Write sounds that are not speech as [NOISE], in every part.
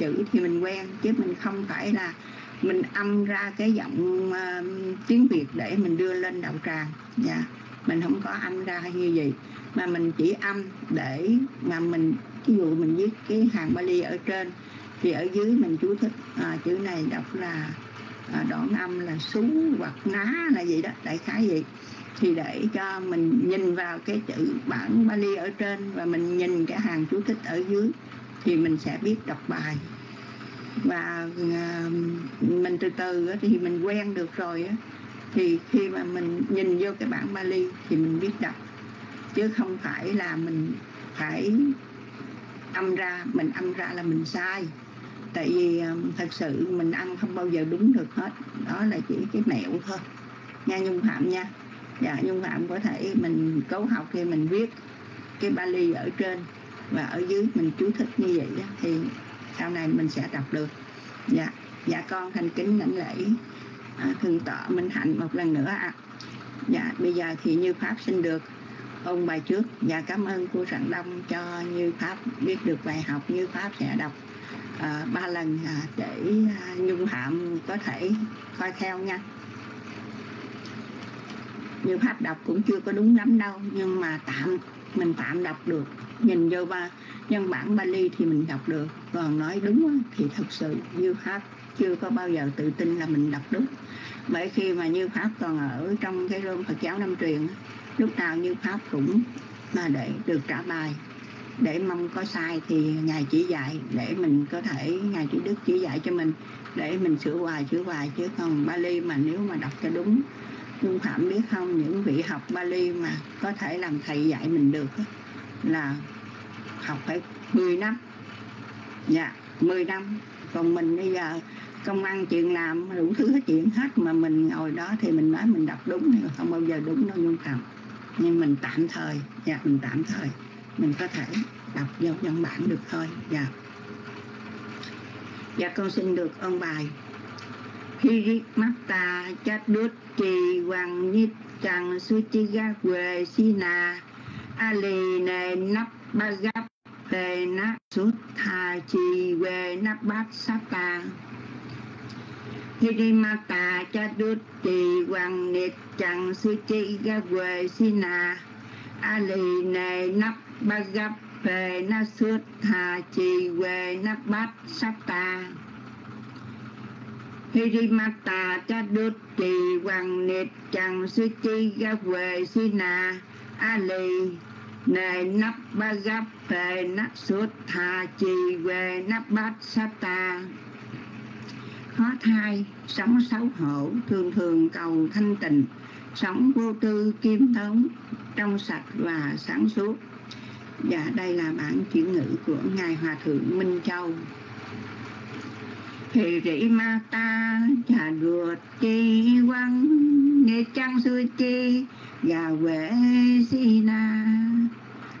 chữ thì mình quen chứ mình không phải là mình âm ra cái giọng uh, tiếng Việt để mình đưa lên đạo tràng. Dạ mình không có âm ra như vậy. Mà mình chỉ âm để mà mình ví dụ mình viết cái hàng Bali ở trên thì ở dưới mình chú thích à, chữ này đọc là à, đoạn âm là sú hoặc ná là gì đó đại khái vậy. Thì để cho mình nhìn vào cái chữ bản Bali ở trên và mình nhìn cái hàng chú thích ở dưới thì mình sẽ biết đọc bài. Và à, mình từ từ thì mình quen được rồi thì khi mà mình nhìn vô cái bản Bali thì mình biết đọc. Chứ không phải là mình phải âm ra, mình âm ra là mình sai. Tại vì à, thật sự mình ăn không bao giờ đúng được hết. Đó là chỉ cái mẹo thôi. Nha nhung phạm nha. Dạ nhung phạm có thể mình cấu học thì mình viết cái Bali ở trên và ở dưới mình chú thích như vậy đó, thì sau này mình sẽ đọc được. Dạ dạ con thành kính lãnh lễ à, thường tọa minh hạnh một lần nữa ạ. À. dạ bây giờ thì như pháp xin được ôn bài trước. Và cảm ơn cô Rạng Đông cho Như Pháp biết được bài học. Như Pháp sẽ đọc à, ba lần à, để à, Nhung hạm có thể coi theo nha. Như Pháp đọc cũng chưa có đúng lắm đâu nhưng mà tạm mình tạm đọc được. Nhìn vô ba, nhân bản Bali thì mình đọc được. Còn nói đúng thì thật sự Như Pháp chưa có bao giờ tự tin là mình đọc đúng. Bởi khi mà Như Pháp còn ở trong cái rôn Phật giáo Nam truyền lúc nào như pháp cũng là để được trả bài. Để mong có sai thì ngài chỉ dạy, để mình có thể, ngài chỉ đức chỉ dạy cho mình, để mình sửa hoài sửa hoài. Chứ còn Bali mà nếu mà đọc cho đúng Dung Phạm biết không? Những vị học Bali mà có thể làm thầy dạy mình được là học phải 10 năm. Dạ 10 năm. Còn mình bây giờ công ăn chuyện làm, đủ thứ hết chuyện hết mà mình ngồi đó thì mình nói mình đọc đúng thì không bao giờ đúng đâu Dung Phạm nhưng mình tạm thời. Dạ mình tạm thời. Mình có thể đọc vô văn bản được thôi. Dạ. Dạ con xin được ơn bài. Hirimata Chadut Trì Hoàng Nhít chi ga Quê Sina Ali Nê Nắp Ba gấp Tê nắp Sút Thà Chi Quê Nắp Bát cha Hirimata trì Hoàng Niết Chẳng si na Sina Ali Nê Nắp Ba gấp về Na Suốt Hà Chi Quê Nắp Bát ta. Hirimata Chadutti Hoàng Niết Chẳng si na Sina, Ali nề Nắp Ba gấp về Na Suốt thà Chi về Nắp Bát Sata khó thai, sống xấu hổ thường thường cầu thanh tịnh, sống vô tư kim thống trong sạch và sáng suốt. Và đây là bản chuyển ngữ của ngài hòa thượng minh châu thì rỉ ma ta chà đùa chi quăng. Nghe trăng xuôi chi gà quệ si na.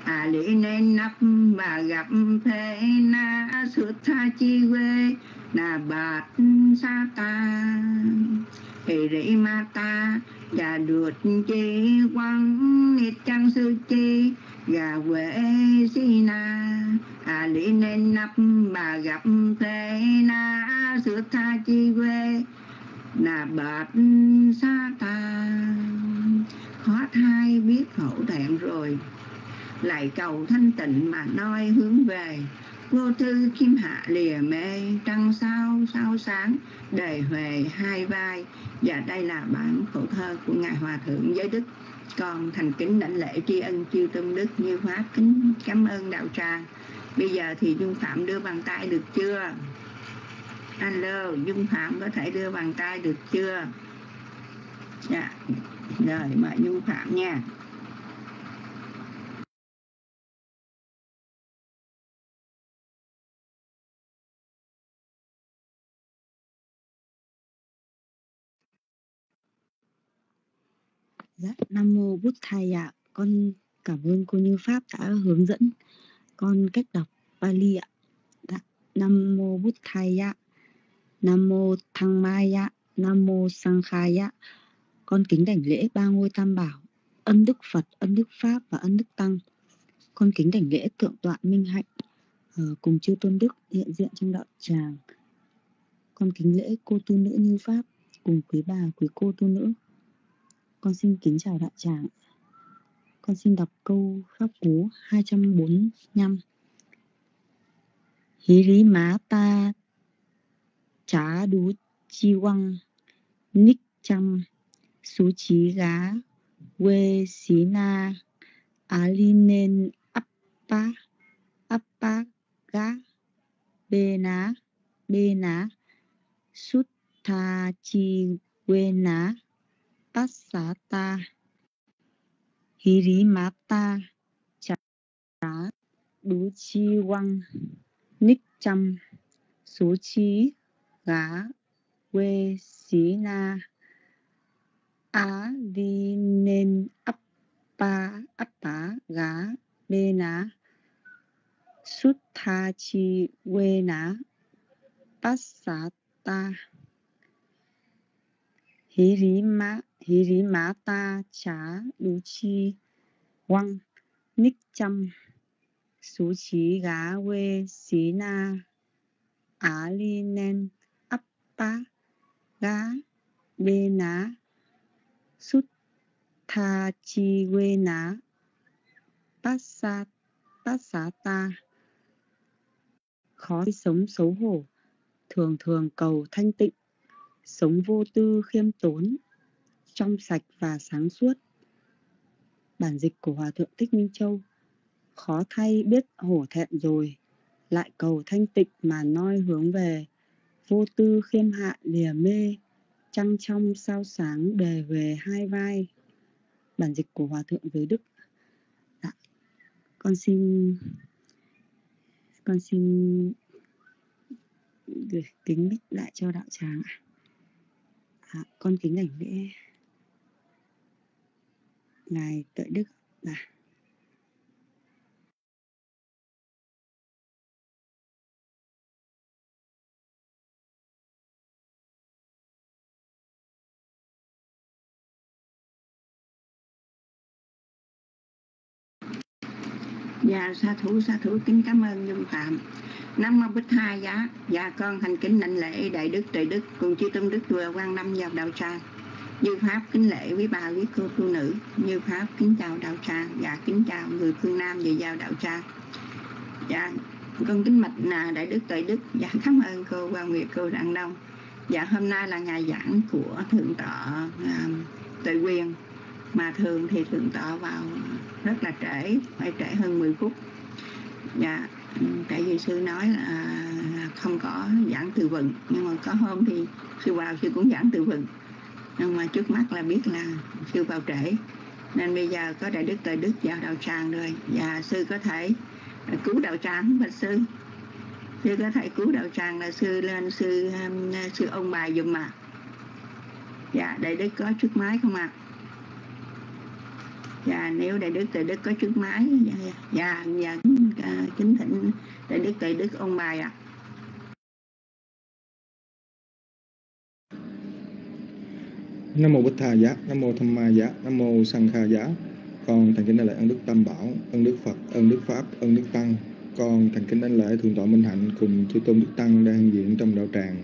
À lý nên nắp và gặp phê na. Suốt tha chi quê na bạt sa ta. Thì rỉ ma ta và đuột chi, quăng nít trăng sư chi. Gà quệ si na à lý nên nắp bà gặp thế na sửa tha chi quê. Là bát sa ta khó thai biết hổ thẹn rồi. Lại cầu thanh tịnh mà nói hướng về vô tư kim hạ lìa mê trăng sao sao sáng đầy huề hai vai. Và đây là bản khổ thơ của ngài hòa thượng giới đức. Còn thành kính đảnh lễ tri ân chư tôn đức như pháp, kính cảm ơn đạo tràng. Bây giờ thì dung phạm đưa bàn tay được chưa? Alo, dung phạm có thể đưa bàn tay được chưa? Dạ rồi mời dung phạm nha. Dạ, Nam mô Bút Thầy ạ. Con cảm ơn cô Như Pháp đã hướng dẫn con cách đọc Pali ạ. Dạ, Nam mô Bút Thầy ạ. Nam mô Thăng Mai ạ. Nam mô Sang Khai ạ. Con kính đảnh lễ ba ngôi tam bảo, ân đức Phật, ân đức Pháp và ân đức Tăng. Con kính đảnh lễ thượng tọa Minh Hạnh, ờ, cùng chư tôn đức hiện diện trong đạo tràng con kính lễ cô tu nữ như pháp cùng quý bà quý cô tu nữ con xin kính chào đại tràng. Con xin đọc câu pháp cú 245 hí lý má ta chá đú chi quăng, ních trăm xú chí gá, quê xí na, á li nên áp pa áp pa gá, bê ná bê ná, sút tha chi quê ná. Tassata Hirimata ta chá đú chi quăng ních trăm số Chí gá quê xí na á đi nên ấp Ba ấp Bá gá bê ná sút tha chi quê ná bát xá ta hí rí má hí rí má ta chá đú chi quăng ních trăm số chí gá quê xí na á li nen ấp ba gá bê ná sút tha chi quê ná bát sa bát xá ta khó sống xấu hổ, thường thường cầu thanh tịnh, sống vô tư khiêm tốn trong sạch và sáng suốt. Bản dịch của hòa thượng thích minh châu khó thay biết hổ thẹn rồi lại cầu thanh tịnh mà noi hướng về vô tư khiêm hạ lìa mê trăng trong sao sáng đề về hai vai. Bản dịch của hòa thượng giới đức. Dạ. con xin con xin gửi kính mít lại cho đạo tràng ạ. À, con kính ảnh lễ ngài tuệ đức. Là dạ. Sa thủ sa thủ, kính cảm ơn dung Phạm. Nam mô Bích Tha giá. Dạ con thành kính nịnh lễ đại đức trời đức, cùng chư tâm đức vừa quan năm vào đạo tràng. Như Pháp kính lễ quý bà quý cô phụ nữ. Như Pháp kính chào đạo tràng. Dạ kính chào người phương Nam về giao đạo tràng. Dạ con kính mạch là đại đức trời đức. Dạ cảm ơn cô Quang Nguyệt cô Đặng Đông. Dạ hôm nay là ngày giảng của Thượng tọa uh, Tuệ Quyền. Mà thường thì Thượng tọa vào rất là trễ phải trễ hơn 10 phút. Dạ tại vì sư nói là à, không có giảng từ vựng. Nhưng mà có hôm thì sư vào sư cũng giảng từ vựng nhưng mà trước mắt là biết là sư vào trễ nên bây giờ có đại đức tại đức vào đạo tràng rồi và sư có thể cứu đạo tràng và sư sư có thể cứu đạo tràng là sư lên sư um, sư ông bài dùm mà dạ đại đức có trước máy không ạ à? dạ nếu đại đức tuệ đức có trước máy dạ dạ, dạ, dạ kính thỉnh đại đức tuệ đức ông bài ạ à. Nam mô Bích Tha Giá, Nam mô Tham Ma Giá, Nam mô Sang Kha Giá. Con thành kính đảnh lễ ân đức Tam Bảo, ân đức Phật, ân đức Pháp, ân đức Tăng. Con thành kính đảnh lễ thượng tọa Minh Hạnh cùng chư tôn đức tăng đang diện trong đạo tràng.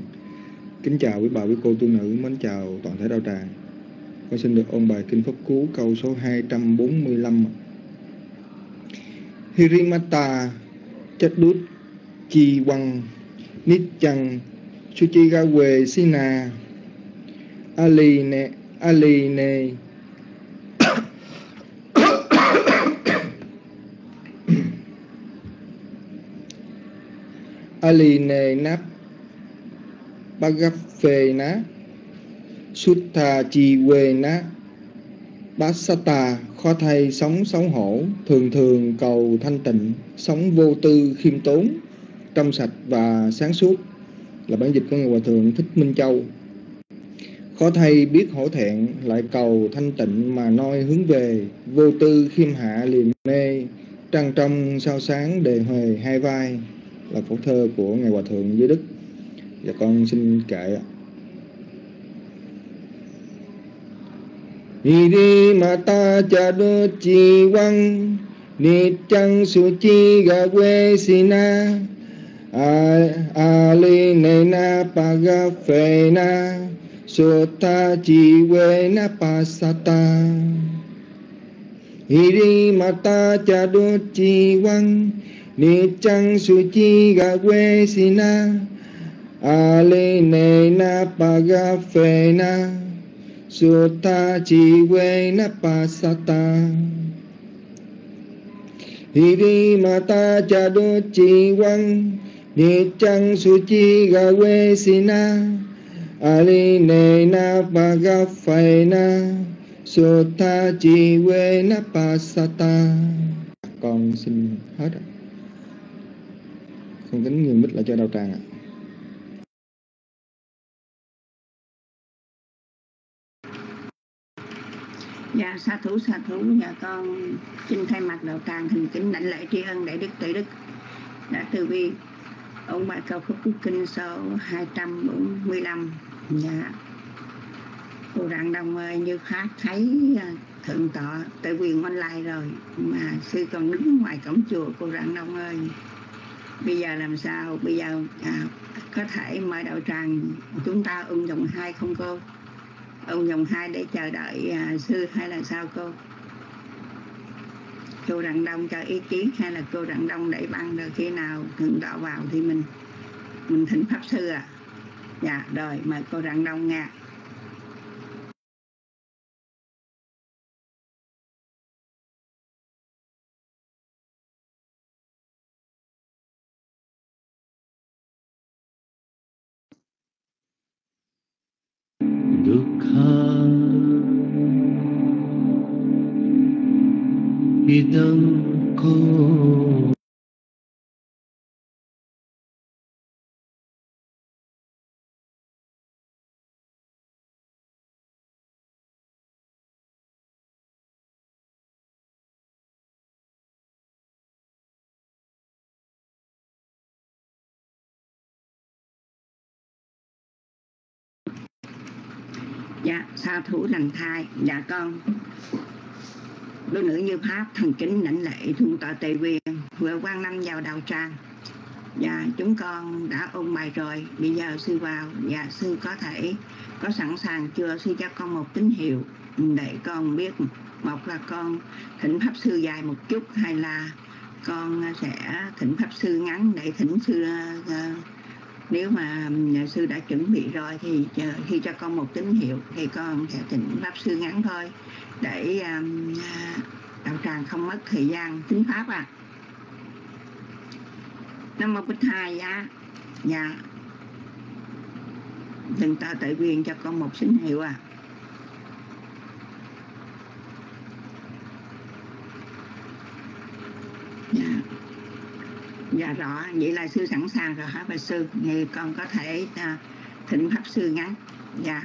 Kính chào quý bà quý cô tu nữ, mến chào toàn thể đạo tràng. Con xin được ôn bài Kinh Pháp Cú câu số 245. Hirimata chất đút chi quăng nít chăng suchi ga quê sina Aline, Aline, Aline nắp ali nap bagaffe ná Sutta chi quê ná Basata khó thay sống xấu hổ Thường thường cầu thanh tịnh Sống vô tư khiêm tốn Trong sạch và sáng suốt. Là bản dịch của Ngài Hòa Thượng Thích Minh Châu. Khó thay biết hổ thẹn, Lại cầu thanh tịnh mà noi hướng về. Vô tư khiêm hạ liền mê, Trăng trong sao sáng đề huề hai vai, Là phổ thơ của Ngài Hòa Thượng dưới Đức. Và con xin kệ ạ. Hiri mata chadu chi wang ni chăng su chi ga we sina a a li ne na pa ga fe na. Sota ta chi Iri Hiri mata cha jiwang chi suci gawe chăng su chi sina. Ale lê nê na pa ga na ta chi Hiri mata cha jiwang chi suci gawe chăng su chi ga sina ali ne na bhagavaina Sutta chi quê na pasata Con xin hết ạ. Con tính nhường mít lại cho đầu tràng ạ. Dạ sa thủ sa thủ nhà dạ, con xin thay mặt đạo tràng thành kính đảnh lễ tri ân đại đức tuệ đức. Đã từ bi. Ông bài câu phúc kinh số 245 dạ. Cô rạng đông ơi như khác thấy ờ, thượng tọa tại quyền online rồi mà sư còn đứng ngoài cổng chùa cô rạng đông ơi. Bây giờ làm sao? Bây giờ à, có thể mời đạo tràng chúng ta ung dòng hai không cô? Ung dòng hai để chờ đợi à, sư hay là sao cô? Cô rạng đông cho ý kiến hay là cô rạng đông đẩy băng rồi khi nào thượng tọa vào thì mình mình thỉnh pháp sư à dạ rồi mời cô rạng đông nha. Dạ sa thủ lành thai. Dạ con. Đôi nữ như pháp thần kính lãnh lễ thượng tọa tề quyền vừa quan năm vào đạo tràng. Dạ chúng con đã ôn bài rồi. Bây giờ sư vào. Dạ sư có thể có sẵn sàng chưa? Sư cho con một tín hiệu để con biết một là con thỉnh pháp sư dài một chút hay là con sẽ thỉnh pháp sư ngắn để thỉnh sư uh, nếu mà nhà sư đã chuẩn bị rồi thì khi cho con một tín hiệu thì con sẽ chỉnh pháp sư ngắn thôi. Để um, à, đạo tràng không mất thời gian tính pháp à nam mô bích hai dạ dạ. Đừng ta tự quyền cho con một tín hiệu à dạ dạ rõ vậy là sư sẵn sàng rồi hả bà sư? Thì con có thể à, thỉnh pháp sư ngắn dạ.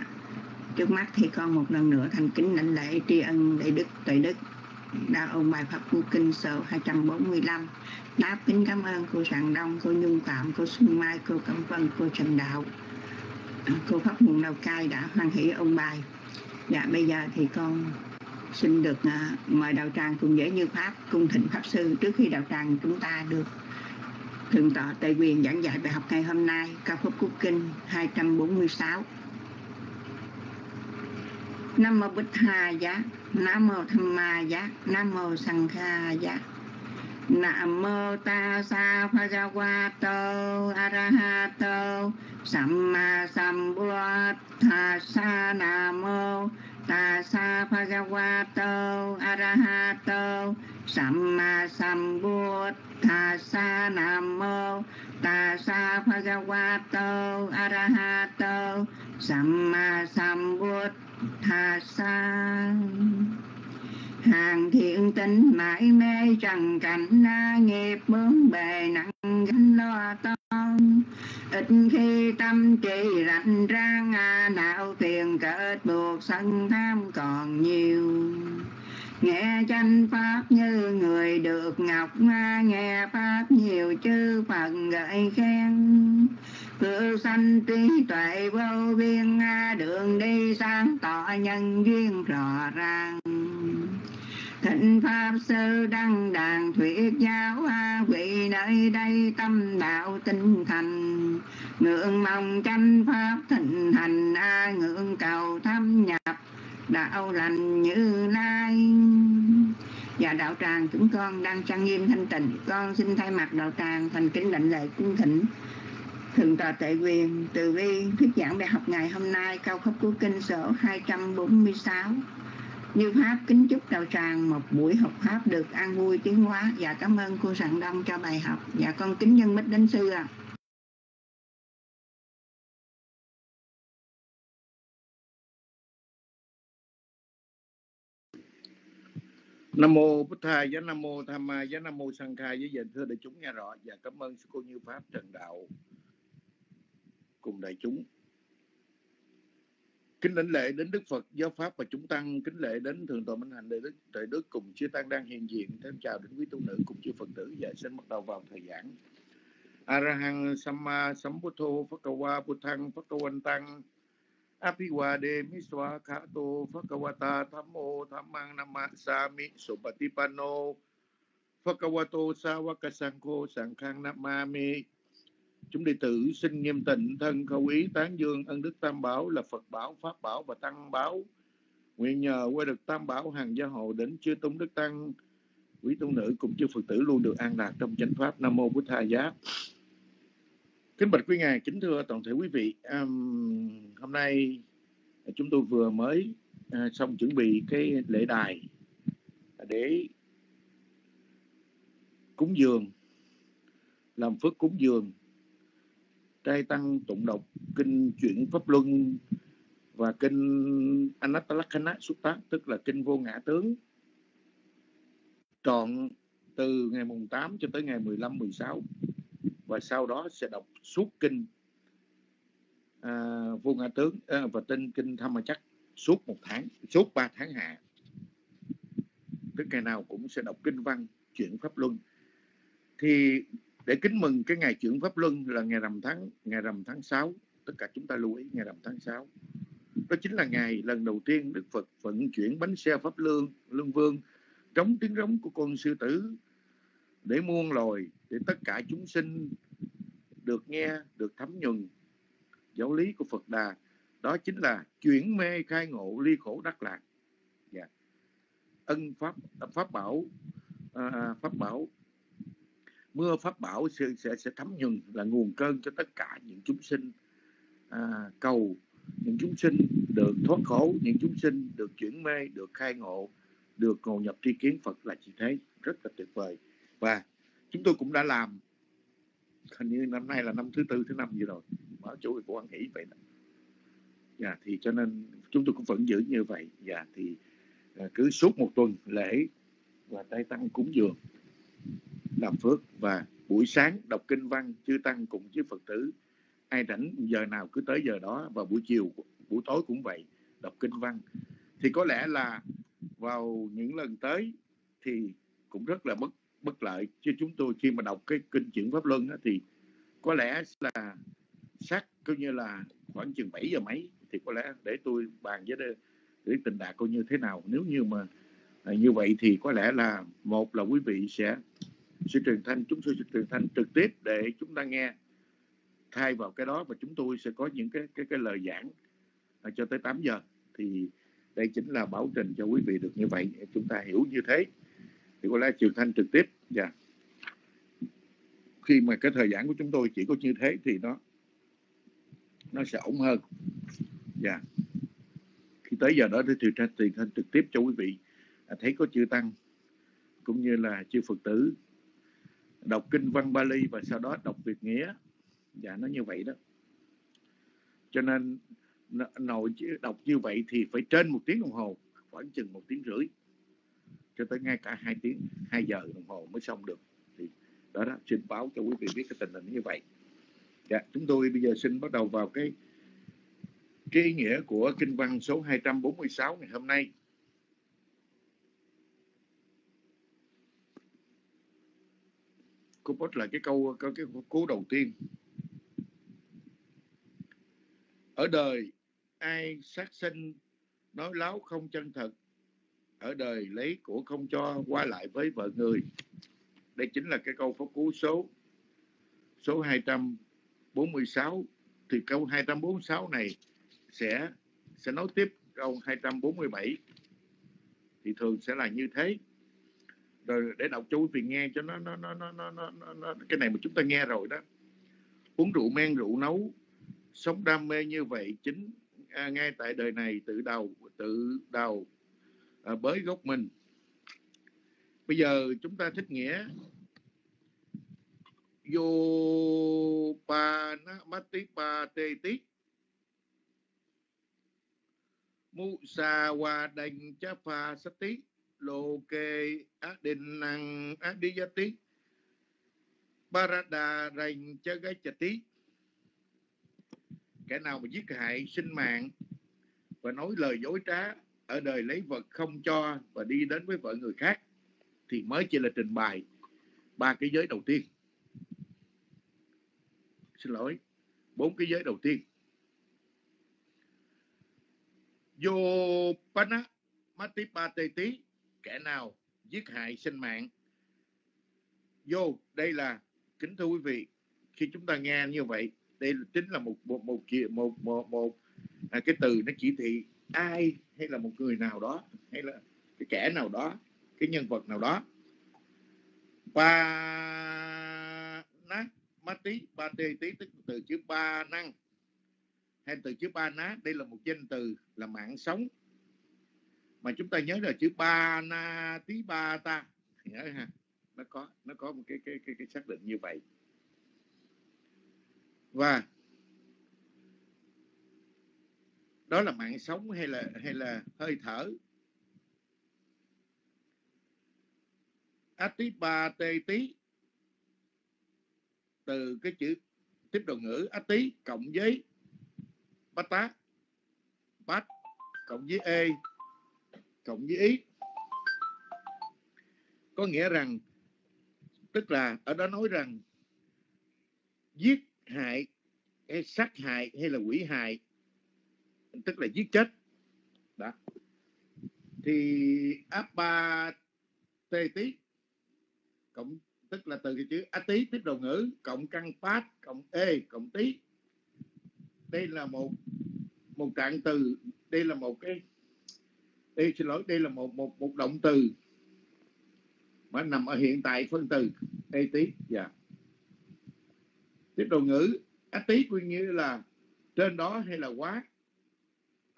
Trước mắt thì con một lần nữa thành kính lãnh lễ tri ân đại đức tuệ đức. Đã ôn bài pháp cú kinh số 245 đáp kính cảm ơn cô Sàng Đông, cô Nhung Phạm, cô Xuân Mai, cô Cẩm Vân, cô Trần Đạo. À, cô Pháp Nguồn Lào Cai đã hoan hỷ ôn bài. Dạ bây giờ thì con xin được à, mời đạo tràng cùng dễ như pháp cung thịnh pháp sư. Trước khi đạo tràng chúng ta được thượng tọa tề quyền giảng dạy bài học ngày hôm nay, ca Pháp Quốc kinh 246 nam mô bích hà giá, nam mô tham ma giá, nam mô Sang kha giá. Nam mô ta sa bhagavato arahato samma Sa nam mô ta sa bhagavato arahato samma sambuddhassa nam mô ta sa bhagavato arahato. Samma sambuddhassa hàng thiện tính mãi mê trần cảnh na nghiệp bướng bề nặng gánh lo toan. Ít khi tâm trí rảnh rang à, não phiền kết buộc sân tham còn nhiều nghe tranh pháp như người được ngọc nghe pháp nhiều chư phật gợi khen. Phước sanh trí tuệ vô biên đường đi sáng tỏ nhân duyên rõ ràng. Thịnh pháp sư đăng đàn thuyết giáo a, vị nơi đây tâm đạo tinh thành. Ngưỡng mong tranh pháp thịnh hành a, ngưỡng cầu thâm nhập đạo lành như lai và đạo tràng chúng con đang trang nghiêm thanh tịnh. Con xin thay mặt đạo tràng thành kính lệnh lệ cung thỉnh thượng tọa tệ quyền, từ bi thuyết giảng bài học ngày hôm nay, cao khắp của kinh sổ 246 như pháp kính chúc đạo tràng một buổi học pháp được an vui tiến hóa. Và cảm ơn cô sẵn đông cho bài học. Và con kính nhân mít đến sư ạ. à. Nam mô Bụt Thầy, giá Nam mô Tham Ma, giá Nam mô Sang Khai với dành dạ, thưa đại chúng nghe rõ và cảm ơn sư cô Như Pháp Trần Đạo cùng đại chúng. Kính lãnh lễ đến Đức Phật, Giáo Pháp và chúng tăng, kính lễ đến Thượng tọa Minh Hạnh Đại Đức, đại Đức cùng chư tăng đang hiện diện. Thêm chào đến quý tu nữ cùng chư Phật tử và xin bắt đầu vào thời giảng. Arahang Samma Sambuddho Phakawa Buddhang Phakawantang Apiwade Miswa Khato Phakawata Thammo Thammang Namasami Supatipano Phakawato Sawaka Sangho Sankhang Namami Chúng đệ tử xin nghiêm tịnh thân khẩu ý tán dương ân đức tam bảo là Phật bảo, Pháp bảo và Tăng bảo. Nguyện nhờ qua được tam bảo hàng gia hộ đến chư tung đức tăng, quý tu nữ cũng chư Phật tử luôn được an lạc trong chánh pháp. Nam mô bút Tha Giá. Kính bạch quý ngài, kính thưa toàn thể quý vị. Um, hôm nay chúng tôi vừa mới uh, xong chuẩn bị cái lễ đài để cúng dường làm phước cúng dường trai tăng tụng đọc kinh chuyển pháp luân và kinh Anatalakkhana xuất tác tức là kinh vô ngã tướng trọn từ ngày mùng 8 cho tới ngày 15 16 và sau đó sẽ đọc suốt kinh à, vô ngã tướng à, và tinh kinh tham chắc suốt một tháng suốt ba tháng hạ. Tức ngày nào cũng sẽ đọc kinh văn chuyển pháp luân. Thì để kính mừng cái ngày chuyển pháp luân là ngày rằm tháng ngày rằm tháng 6 tất cả chúng ta lưu ý ngày rằm tháng 6 đó chính là ngày lần đầu tiên Đức Phật vận chuyển bánh xe pháp lương lương vương trống tiếng rống của con sư tử để muôn loài để tất cả chúng sinh được nghe được thấm nhuần. Giáo lý của Phật Đà đó chính là chuyển mê khai ngộ ly khổ đắc lạc. Yeah. Ân pháp pháp bảo à, à, pháp bảo. Mưa pháp bảo sẽ, sẽ, sẽ thấm nhuần là nguồn cơn cho tất cả những chúng sinh. À, cầu những chúng sinh được thoát khổ những chúng sinh được chuyển mê được khai ngộ được ngộ nhập tri kiến Phật là chỉ thế. Rất là tuyệt vời. Và chúng tôi cũng đã làm. Hình như năm nay là năm thứ tư, thứ năm gì rồi. Mở chủ của quan hỷ vậy đó. Dạ thì cho nên chúng tôi cũng vẫn giữ như vậy. Dạ thì ờ, cứ suốt một tuần lễ và tay tăng cúng dường, làm phước. Và buổi sáng đọc kinh văn, chư tăng cùng với phật tử. Ai rảnh, giờ nào cứ tới giờ đó. Và buổi chiều, buổi tối cũng vậy, đọc kinh văn. Thì có lẽ là vào những lần tới thì cũng rất là bất bất lợi. Chứ chúng tôi khi mà đọc cái kinh chuyển pháp luân đó, thì có lẽ là sát coi như là khoảng chừng 7 giờ mấy thì có lẽ để tôi bàn với để tình đạt coi như thế nào. Nếu như mà à, như vậy thì có lẽ là một là quý vị sẽ sẽ truyền thanh chúng tôi sẽ truyền thanh trực tiếp để chúng ta nghe thay vào cái đó và chúng tôi sẽ có những cái cái cái lời giảng à, cho tới 8 giờ. Thì đây chính là bảo trình cho quý vị được như vậy chúng ta hiểu như thế thì có lẽ truyền thanh trực tiếp dạ yeah. khi mà cái thời gian của chúng tôi chỉ có như thế thì nó nó sẽ ổn hơn dạ yeah. khi tới giờ đó thì truyền thanh truyền thanh trực tiếp cho quý vị à, thấy có chư tăng, cũng như là chư phật tử đọc kinh văn Bali và sau đó đọc Việt nghĩa dạ nó như vậy đó cho nên nội đọc như vậy thì phải trên một tiếng đồng hồ, khoảng chừng một tiếng rưỡi cho tới ngay cả hai tiếng hai giờ đồng hồ mới xong được. Thì đó đó xin báo cho quý vị biết cái tình hình như vậy. Dạ chúng tôi bây giờ xin bắt đầu vào cái cái ý nghĩa của kinh văn số 246 ngày hôm nay. Cô post lại cái câu cái, cái cú đầu tiên. Ở đời ai sát sinh nói láo không chân thật ở đời lấy của không cho qua lại với vợ người. Đây chính là cái câu pháp cú số số 246 thì câu 246 này sẽ sẽ nối tiếp câu 247 thì thường sẽ là như thế. Rồi để đọc cho quý vị nghe cho nó nó nó nó nó, nó, nó, nó cái này mà chúng ta nghe rồi đó. Uống rượu men rượu nấu sống đam mê như vậy chính à, ngay tại đời này tự đầu tự đầu Ờ, à, bới gốc mình. Bây giờ chúng ta thích nghĩa vô pa na mati pa tê tí mu sa wa đành cha pha sát tí lô kê á đình năng á đi gia tí đà rành cha gái chà tí kẻ nào mà giết hại sinh mạng và nói lời dối trá ở đời lấy vật không cho và đi đến với vợ người khác thì mới chỉ là trình bày ba cái giới đầu tiên. Xin lỗi bốn cái giới đầu tiên. Vô pana matipa tê tí kẻ nào giết hại sinh mạng. Vô đây là kính thưa quý vị khi chúng ta nghe như vậy đây chính là một một một một một, một, một à, cái từ nó chỉ thị ai hay là một người nào đó hay là cái kẻ nào đó cái nhân vật nào đó. Ba ná má tí ba tê tí tức từ chữ ba năng. Hay từ chữ ba ná đây là một danh từ là mạng sống. Mà chúng ta nhớ là chữ ba na tí ba ta. Nhớ ha nó có nó có một cái cái cái, cái xác định như vậy. Và đó là mạng sống hay là hay là hơi thở? Atipa tê tí từ cái chữ, tiếp đầu ngữ, ati cộng với bata bát cộng với e cộng với ý. Có nghĩa rằng, tức là ở đó nói rằng giết hại, hay sát hại, hay là quỷ hại tức là giết chết. Đó. Thì apa tê tí cộng, tức là từ cái chữ a tí tiếp đầu ngữ, cộng căn phát, cộng e cộng tí đây là một một trạng từ, đây là một cái, đây, xin lỗi, đây là một một một động từ mà nằm ở hiện tại phân từ e tí dạ. Tiếp đầu ngữ, a tí quy như là trên đó hay là quá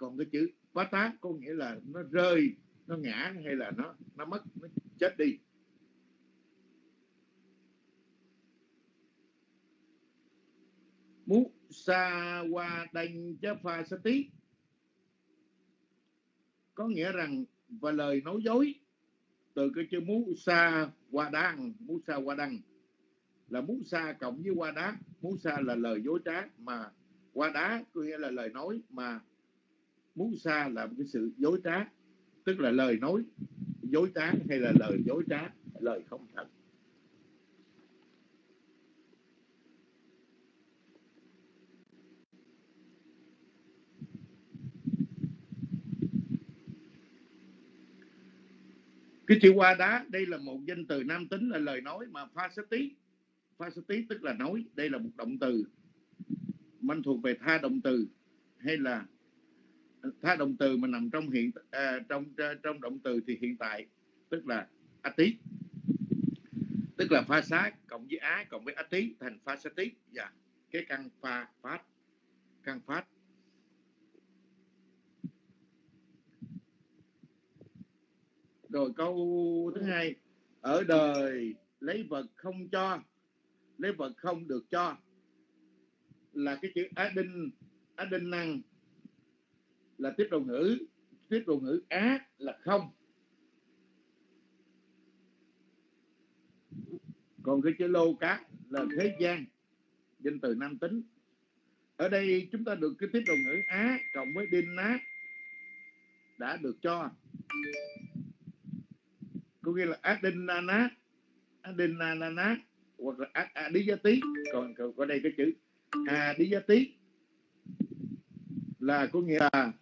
còn cái chữ bá tá có nghĩa là nó rơi, nó ngã hay là nó nó mất, nó chết đi. Mú sa qua đành cha pha sa tí. Có nghĩa rằng, và lời nói dối từ cái chữ mú sa qua đăng mú sa qua đăng. Là mú sa cộng với qua đá mú sa là lời dối trá mà qua đá có nghĩa là lời nói mà muốn xa là một cái sự dối trá, tức là lời nói dối trá hay là lời dối trá, lời không thật. Cái chữ qua đá, đây là một danh từ nam tính, là lời nói mà pha sát tí. Pha sát tí tức là nói, đây là một động từ. Anh thuộc về tha động từ hay là tha động từ mà nằm trong hiện à, trong à, trong động từ thì hiện tại tức là a tí tức là pha sát cộng với á cộng với a tí thành pha sát tí và cái căn pha phát căn phát. Rồi câu thứ hai ở đời lấy vật không cho lấy vật không được cho là cái chữ á đinh á đinh năng là tiếp đầu ngữ, tiếp đầu ngữ á là không. Còn cái chữ lô cá là thế gian, danh từ nam tính. Ở đây chúng ta được cái tiếp đầu ngữ á cộng với đinh ná đã được cho. Có nghĩa là adinana adinana hoặc là adiyati còn ở đây cái chữ adiyati là có nghĩa là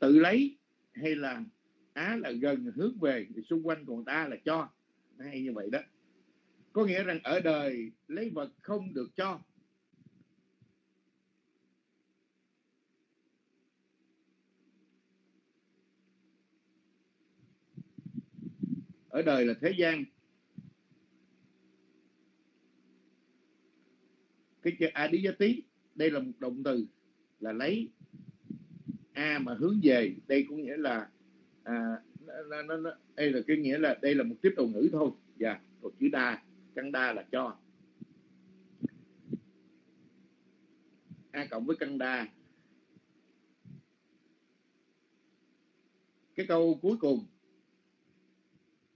tự lấy hay là á là gần hướng về thì xung quanh còn ta là cho. Hay như vậy đó. Có nghĩa rằng ở đời lấy vật không được cho. Ở đời là thế gian. Cái chữ adiyati, đây là một động từ là lấy a mà hướng về đây có nghĩa là à, nó, nó, nó, đây là cái nghĩa là đây là một tiếp đầu ngữ thôi. Dạ còn chữ đa căn đa là cho. A cộng với căn đa. Cái câu cuối cùng.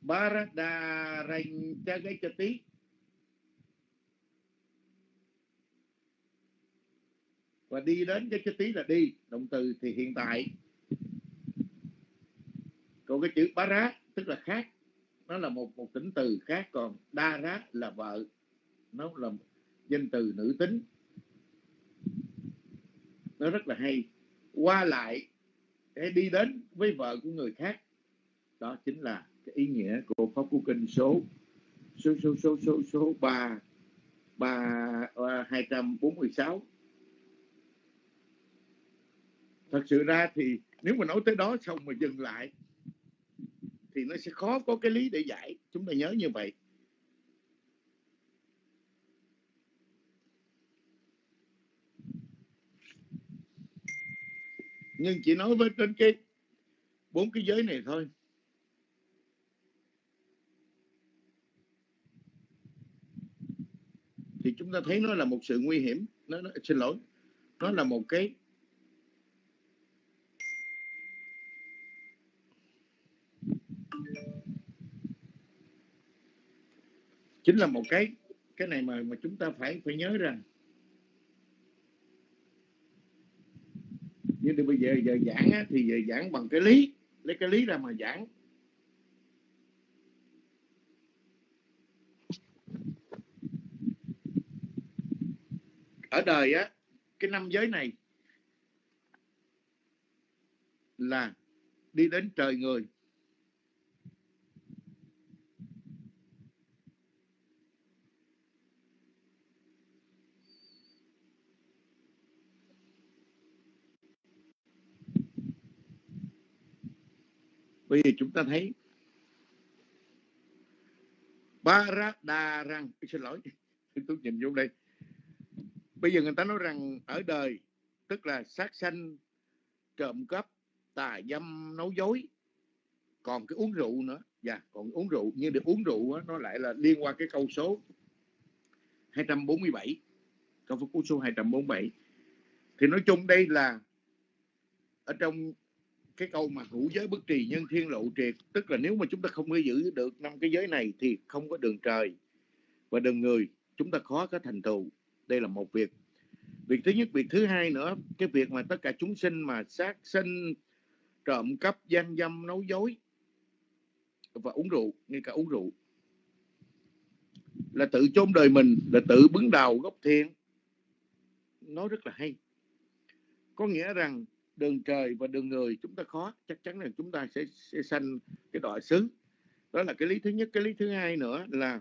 Baradarain Chagachati và đi đến với cái tí là đi. Động từ thì hiện tại. Còn cái chữ bá rá tức là khác. Nó là một một tính từ khác, còn đa rá là vợ. Nó là danh từ nữ tính. Nó rất là hay. Qua lại để đi đến với vợ của người khác, đó chính là cái ý nghĩa của pháp cú kinh số số số số số số ba ba à, hai trăm bốn mươi sáu thật sự ra thì nếu mà nói tới đó xong mà dừng lại thì nó sẽ khó có cái lý để giải. Chúng ta nhớ như vậy. Nhưng chỉ nói với trên cái bốn cái giới này thôi. Thì chúng ta thấy nó là một sự nguy hiểm. Nó, nó xin lỗi. Nó là một cái chính là một cái cái này mà mà chúng ta phải phải nhớ rằng như bây giờ giờ giảng á, thì giờ giảng bằng cái lý lấy cái lý ra mà giảng. Ở đời á cái năm giới này là đi đến trời người bây giờ chúng ta thấy ba ra rằng xin lỗi [LAUGHS] tôi nhìn vô đây. Bây giờ người ta nói rằng ở đời tức là sát sanh trộm cắp tà dâm nấu dối còn cái uống rượu nữa. Dạ còn uống rượu nhưng được uống rượu đó, nó lại là liên quan cái câu số 247 câu phúc số 247 thì nói chung đây là ở trong cái câu mà hữu giới bất trì nhân thiên lộ triệt, tức là nếu mà chúng ta không có giữ được năm cái giới này thì không có đường trời. Và đường người, chúng ta khó có thành tựu. Đây là một việc. Việc thứ nhất, việc thứ hai nữa, cái việc mà tất cả chúng sinh mà sát sinh, trộm cắp, gian dâm nấu dối và uống rượu, ngay cả uống rượu, là tự chôn đời mình, là tự bứng đầu gốc thiện nói rất là hay. Có nghĩa rằng đường trời và đường người chúng ta khó chắc chắn là chúng ta sẽ, sẽ sanh cái đọa xứ. Đó là cái lý thứ nhất. Cái lý thứ hai nữa là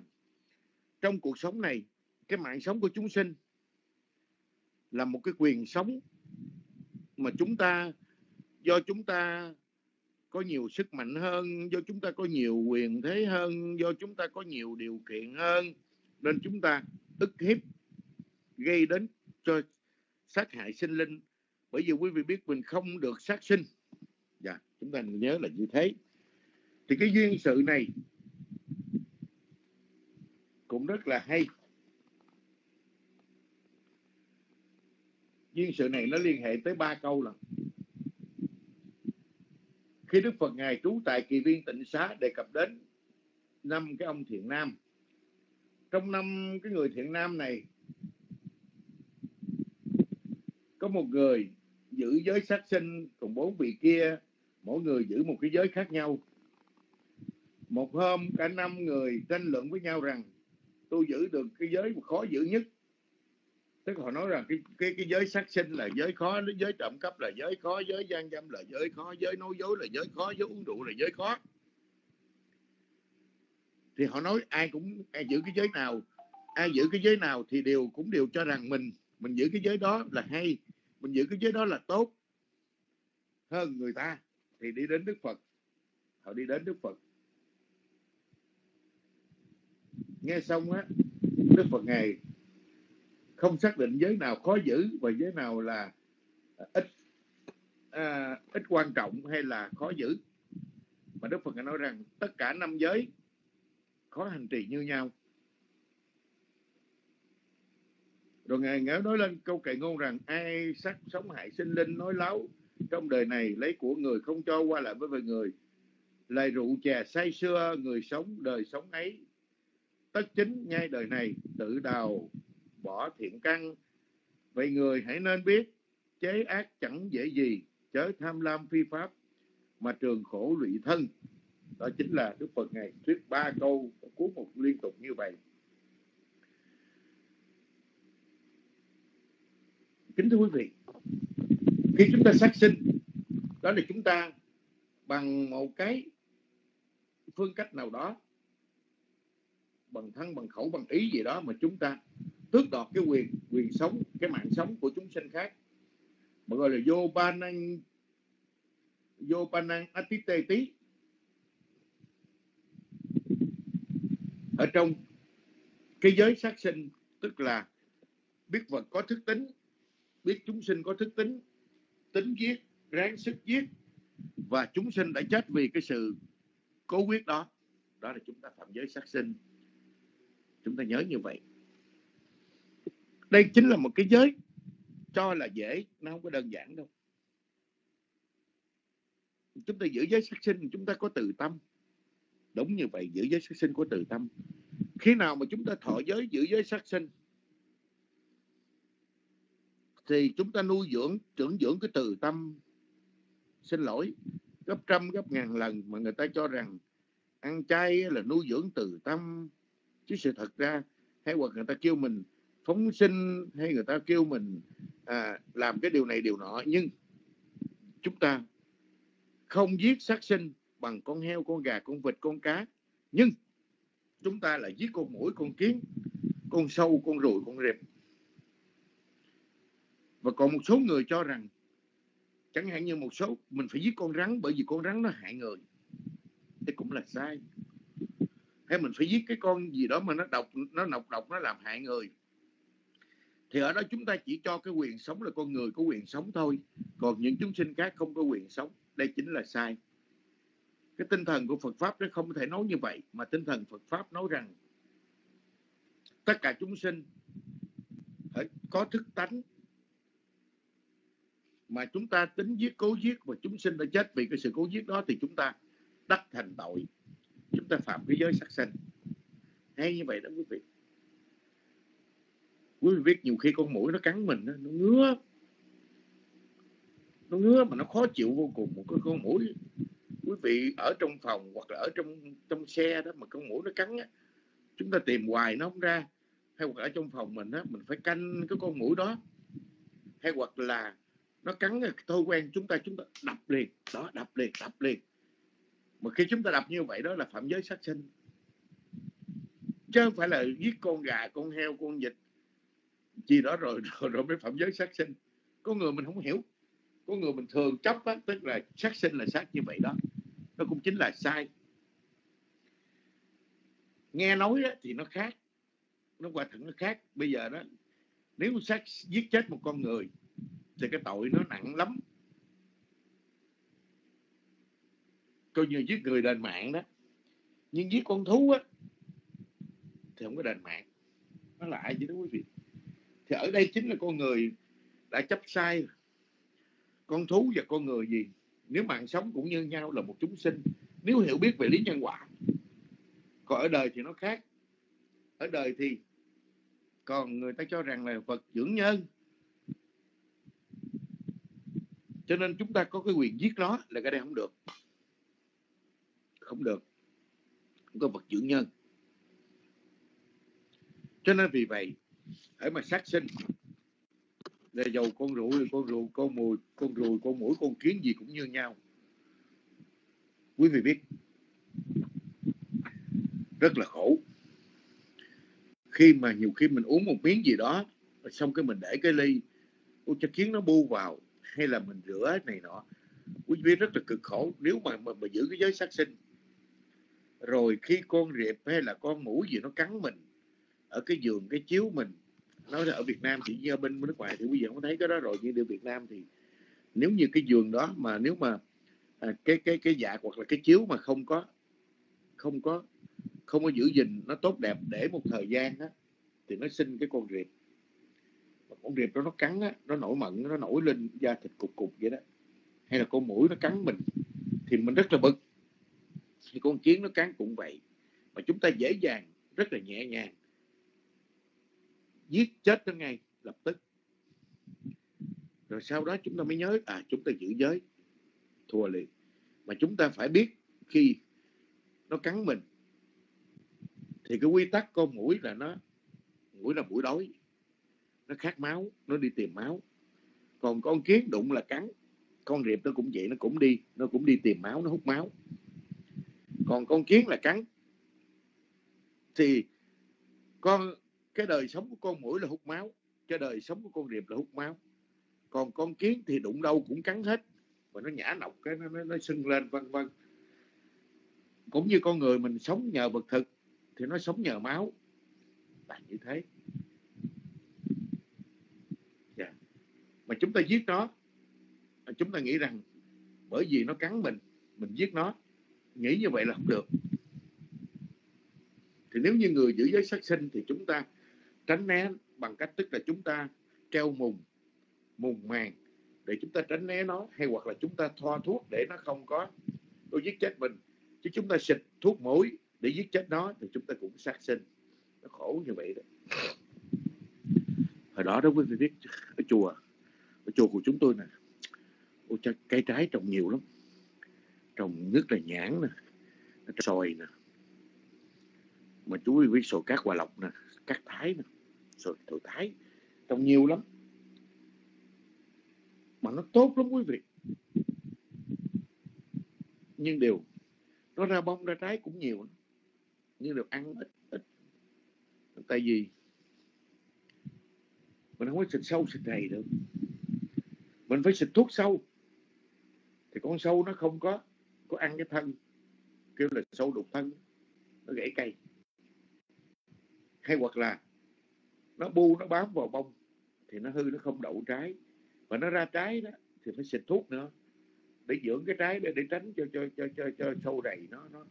trong cuộc sống này cái mạng sống của chúng sinh là một cái quyền sống mà chúng ta do chúng ta có nhiều sức mạnh hơn do chúng ta có nhiều quyền thế hơn do chúng ta có nhiều điều kiện hơn nên chúng ta ức hiếp gây đến cho sát hại sinh linh bởi vì quý vị biết mình không được sát sinh. Dạ chúng ta nhớ là như thế. Thì cái duyên sự này cũng rất là hay. Duyên sự này nó liên hệ tới ba câu là khi Đức Phật ngài trú tại kỳ viên tịnh xá đề cập đến năm cái ông thiện nam. Trong năm cái người thiện nam này, có một người giữ giới sát sinh, còn bốn vị kia, mỗi người giữ một cái giới khác nhau. Một hôm, cả năm người tranh luận với nhau rằng, tôi giữ được cái giới khó giữ nhất. Tức họ nói rằng cái cái cái giới sát sinh là giới khó, giới trộm cắp là giới khó, giới gian dâm là giới khó, giới nói dối là giới khó, giới uống rượu là giới khó. Thì họ nói ai cũng, ai giữ cái giới nào, ai giữ cái giới nào thì đều cũng đều cho rằng mình mình giữ cái giới đó là hay mình giữ cái giới đó là tốt hơn người ta thì đi đến Đức Phật. Họ đi đến Đức Phật. Nghe xong á Đức Phật ngài không xác định giới nào khó giữ và giới nào là ít à, ít quan trọng hay là khó giữ. Mà Đức Phật ngài nói rằng tất cả năm giới khó hành trì như nhau. Rồi ngài ngã nói lên câu kệ ngôn rằng, ai sắc sống hại sinh linh nói láo, trong đời này lấy của người không cho qua lại với người. Lại rượu chè say xưa người sống đời sống ấy. Tất chính ngay đời này, tự đào bỏ thiện căn. Vậy người hãy nên biết, chế ác chẳng dễ gì, chớ tham lam phi pháp, mà trường khổ lụy thân. Đó chính là đức phật ngày thuyết ba câu cuối một liên tục như vậy. Kính thưa quý vị, khi chúng ta sát sinh, đó là chúng ta bằng một cái phương cách nào đó, bằng thân, bằng khẩu, bằng ý gì đó mà chúng ta tước đoạt cái quyền quyền sống, cái mạng sống của chúng sinh khác. Mà gọi là vô ba năng, vô ba năng atite tí. Ở trong cái giới sát sinh, tức là biết vật có thức tính biết chúng sinh có thức tính tính giết, ráng sức giết, và chúng sinh đã chết vì cái sự cố quyết đó. Đó là chúng ta phạm giới sát sinh. Chúng ta nhớ như vậy. Đây chính là một cái giới cho là dễ, nó không có đơn giản đâu. Chúng ta giữ giới sát sinh, chúng ta có từ tâm. Đúng như vậy, giữ giới sát sinh có từ tâm. Khi nào mà chúng ta thọ giới, giữ giới sát sinh thì chúng ta nuôi dưỡng trưởng dưỡng cái từ tâm. Xin lỗi gấp trăm gấp ngàn lần mà người ta cho rằng ăn chay là nuôi dưỡng từ tâm. Chứ sự thật ra hay hoặc người ta kêu mình phóng sinh hay người ta kêu mình à, làm cái điều này điều nọ. Nhưng chúng ta không giết sát sinh bằng con heo con gà con vịt con cá. Nhưng chúng ta lại giết con mũi con kiến con sâu con ruồi con rệp và còn một số người cho rằng, chẳng hạn như một số, mình phải giết con rắn bởi vì con rắn nó hại người. Thì cũng là sai. Hay mình phải giết cái con gì đó mà nó độc, nó nọc độc, nó làm hại người. Thì ở đó chúng ta chỉ cho cái quyền sống là con người có quyền sống thôi. Còn những chúng sinh khác không có quyền sống. Đây chính là sai. Cái tinh thần của Phật pháp nó không thể nói như vậy, mà tinh thần Phật pháp nói rằng tất cả chúng sinh phải có thức tánh mà chúng ta tính giết cố giết và chúng sinh đã chết vì cái sự cố giết đó thì chúng ta đắc thành tội. Chúng ta phạm cái giới sát sinh hay như vậy đó quý vị. Quý vị biết nhiều khi con mũi nó cắn mình nó ngứa. Nó ngứa mà nó khó chịu vô cùng. Một cái con mũi quý vị ở trong phòng hoặc là ở trong trong xe đó mà con mũi nó cắn á, chúng ta tìm hoài nó không ra. Hay hoặc ở trong phòng mình á mình phải canh cái con mũi đó. Hay hoặc là nó cắn thói quen chúng ta chúng ta đập liền. Đó đập liền đập liền. Mà khi chúng ta đập như vậy đó là phạm giới sát sinh. Chứ không phải là giết con gà con heo con vịt. Gì đó rồi [LAUGHS] rồi, rồi mới phạm giới sát sinh. Có người mình không hiểu. Có người mình thường chấp á, tức là sát sinh là sát như vậy đó. Nó cũng chính là sai. Nghe nói á, thì nó khác. Nó quả thật nó khác. Bây giờ đó nếu sát giết chết một con người thì cái tội nó nặng lắm. Coi như giết người đền mạng đó. Nhưng giết con thú á, thì không có đền mạng. Nó lại gì đó quý vị? Thì ở đây chính là con người đã chấp sai. Con thú và con người gì? Nếu mạng sống cũng như nhau là một chúng sinh. Nếu hiểu biết về lý nhân quả, còn ở đời thì nó khác. Ở đời thì còn người ta cho rằng là phật dưỡng nhân. Cho nên chúng ta có cái quyền giết nó là cái đây không được. Không được. Không có vật dưỡng nhân. Cho nên vì vậy ở mà sát sinh. Là dầu, con rượu con rượu, con mùi con ruồi con mũi, con kiến gì cũng như nhau. Quý vị biết, rất là khổ. Khi mà nhiều khi mình uống một miếng gì đó xong cái mình để cái ly cho kiến nó bu vào hay là mình rửa này nọ quý vị rất là cực khổ. Nếu mà mà, mà giữ cái giới sát sinh rồi khi con riệp hay là con mũi gì nó cắn mình ở cái giường cái chiếu mình nói là ở Việt Nam chỉ như ở bên nước ngoài thì quý vị không thấy cái đó rồi nhưng ở Việt Nam thì nếu như cái giường đó mà nếu mà à, cái cái cái dạ hoặc là cái chiếu mà không có không có không có giữ gìn nó tốt đẹp để một thời gian đó thì nó sinh cái con riệp con điệp đó nó cắn á, nó nổi mận, nó nổi lên da thịt cục cục vậy đó. Hay là con mũi nó cắn mình, thì mình rất là bực. Thì con kiến nó cắn cũng vậy. Mà chúng ta dễ dàng, rất là nhẹ nhàng. Giết chết nó ngay, lập tức. Rồi sau đó chúng ta mới nhớ à chúng ta giữ giới. Thua liền. Mà chúng ta phải biết khi nó cắn mình, thì cái quy tắc con mũi là nó, mũi là mũi đói nó khát máu nó đi tìm máu. Còn con kiến đụng là cắn. Con riệp nó cũng vậy nó cũng đi nó cũng đi tìm máu nó hút máu. Còn con kiến là cắn. Thì con cái đời sống của con mũi là hút máu cái đời sống của con riệp là hút máu. Còn con kiến thì đụng đâu cũng cắn hết. Và nó nhả nọc cái nó, nó, nó sưng lên vân vân. Cũng như con người mình sống nhờ vật thực thì nó sống nhờ máu. Là như thế yeah mà chúng ta giết nó. Chúng ta nghĩ rằng bởi vì nó cắn mình mình giết nó. Nghĩ như vậy là không được. Thì nếu như người giữ giới sát sinh thì chúng ta tránh né bằng cách tức là chúng ta treo mùng mùng màng để chúng ta tránh né nó, hay hoặc là chúng ta thoa thuốc để nó không có, nó giết chết mình. Chứ chúng ta xịt thuốc mũi để giết chết nó thì chúng ta cũng sát sinh. Nó khổ như vậy đó. Hồi đó đó quý vị biết ở chùa ở chùa của chúng tôi nè Ôi, cây trái trồng nhiều lắm. Trồng nhất là nhãn nè xoài nè. Mà chú biết sòi cát hòa lộc nè cát thái nè sòi thổi thái trồng nhiều lắm. Mà nó tốt lắm quý vị. Nhưng đều nó ra bông ra trái cũng nhiều nhưng đều ăn ít ít. Tại vì mình không có xịt sâu xịt đầy được mình phải xịt thuốc sâu thì con sâu nó không có có ăn cái thân kêu là sâu đục thân nó gãy cây hay hoặc là nó bu nó bám vào bông thì nó hư nó không đậu trái và nó ra trái đó thì phải xịt thuốc nữa để dưỡng cái trái để để tránh cho cho cho cho, cho sâu đầy nó nó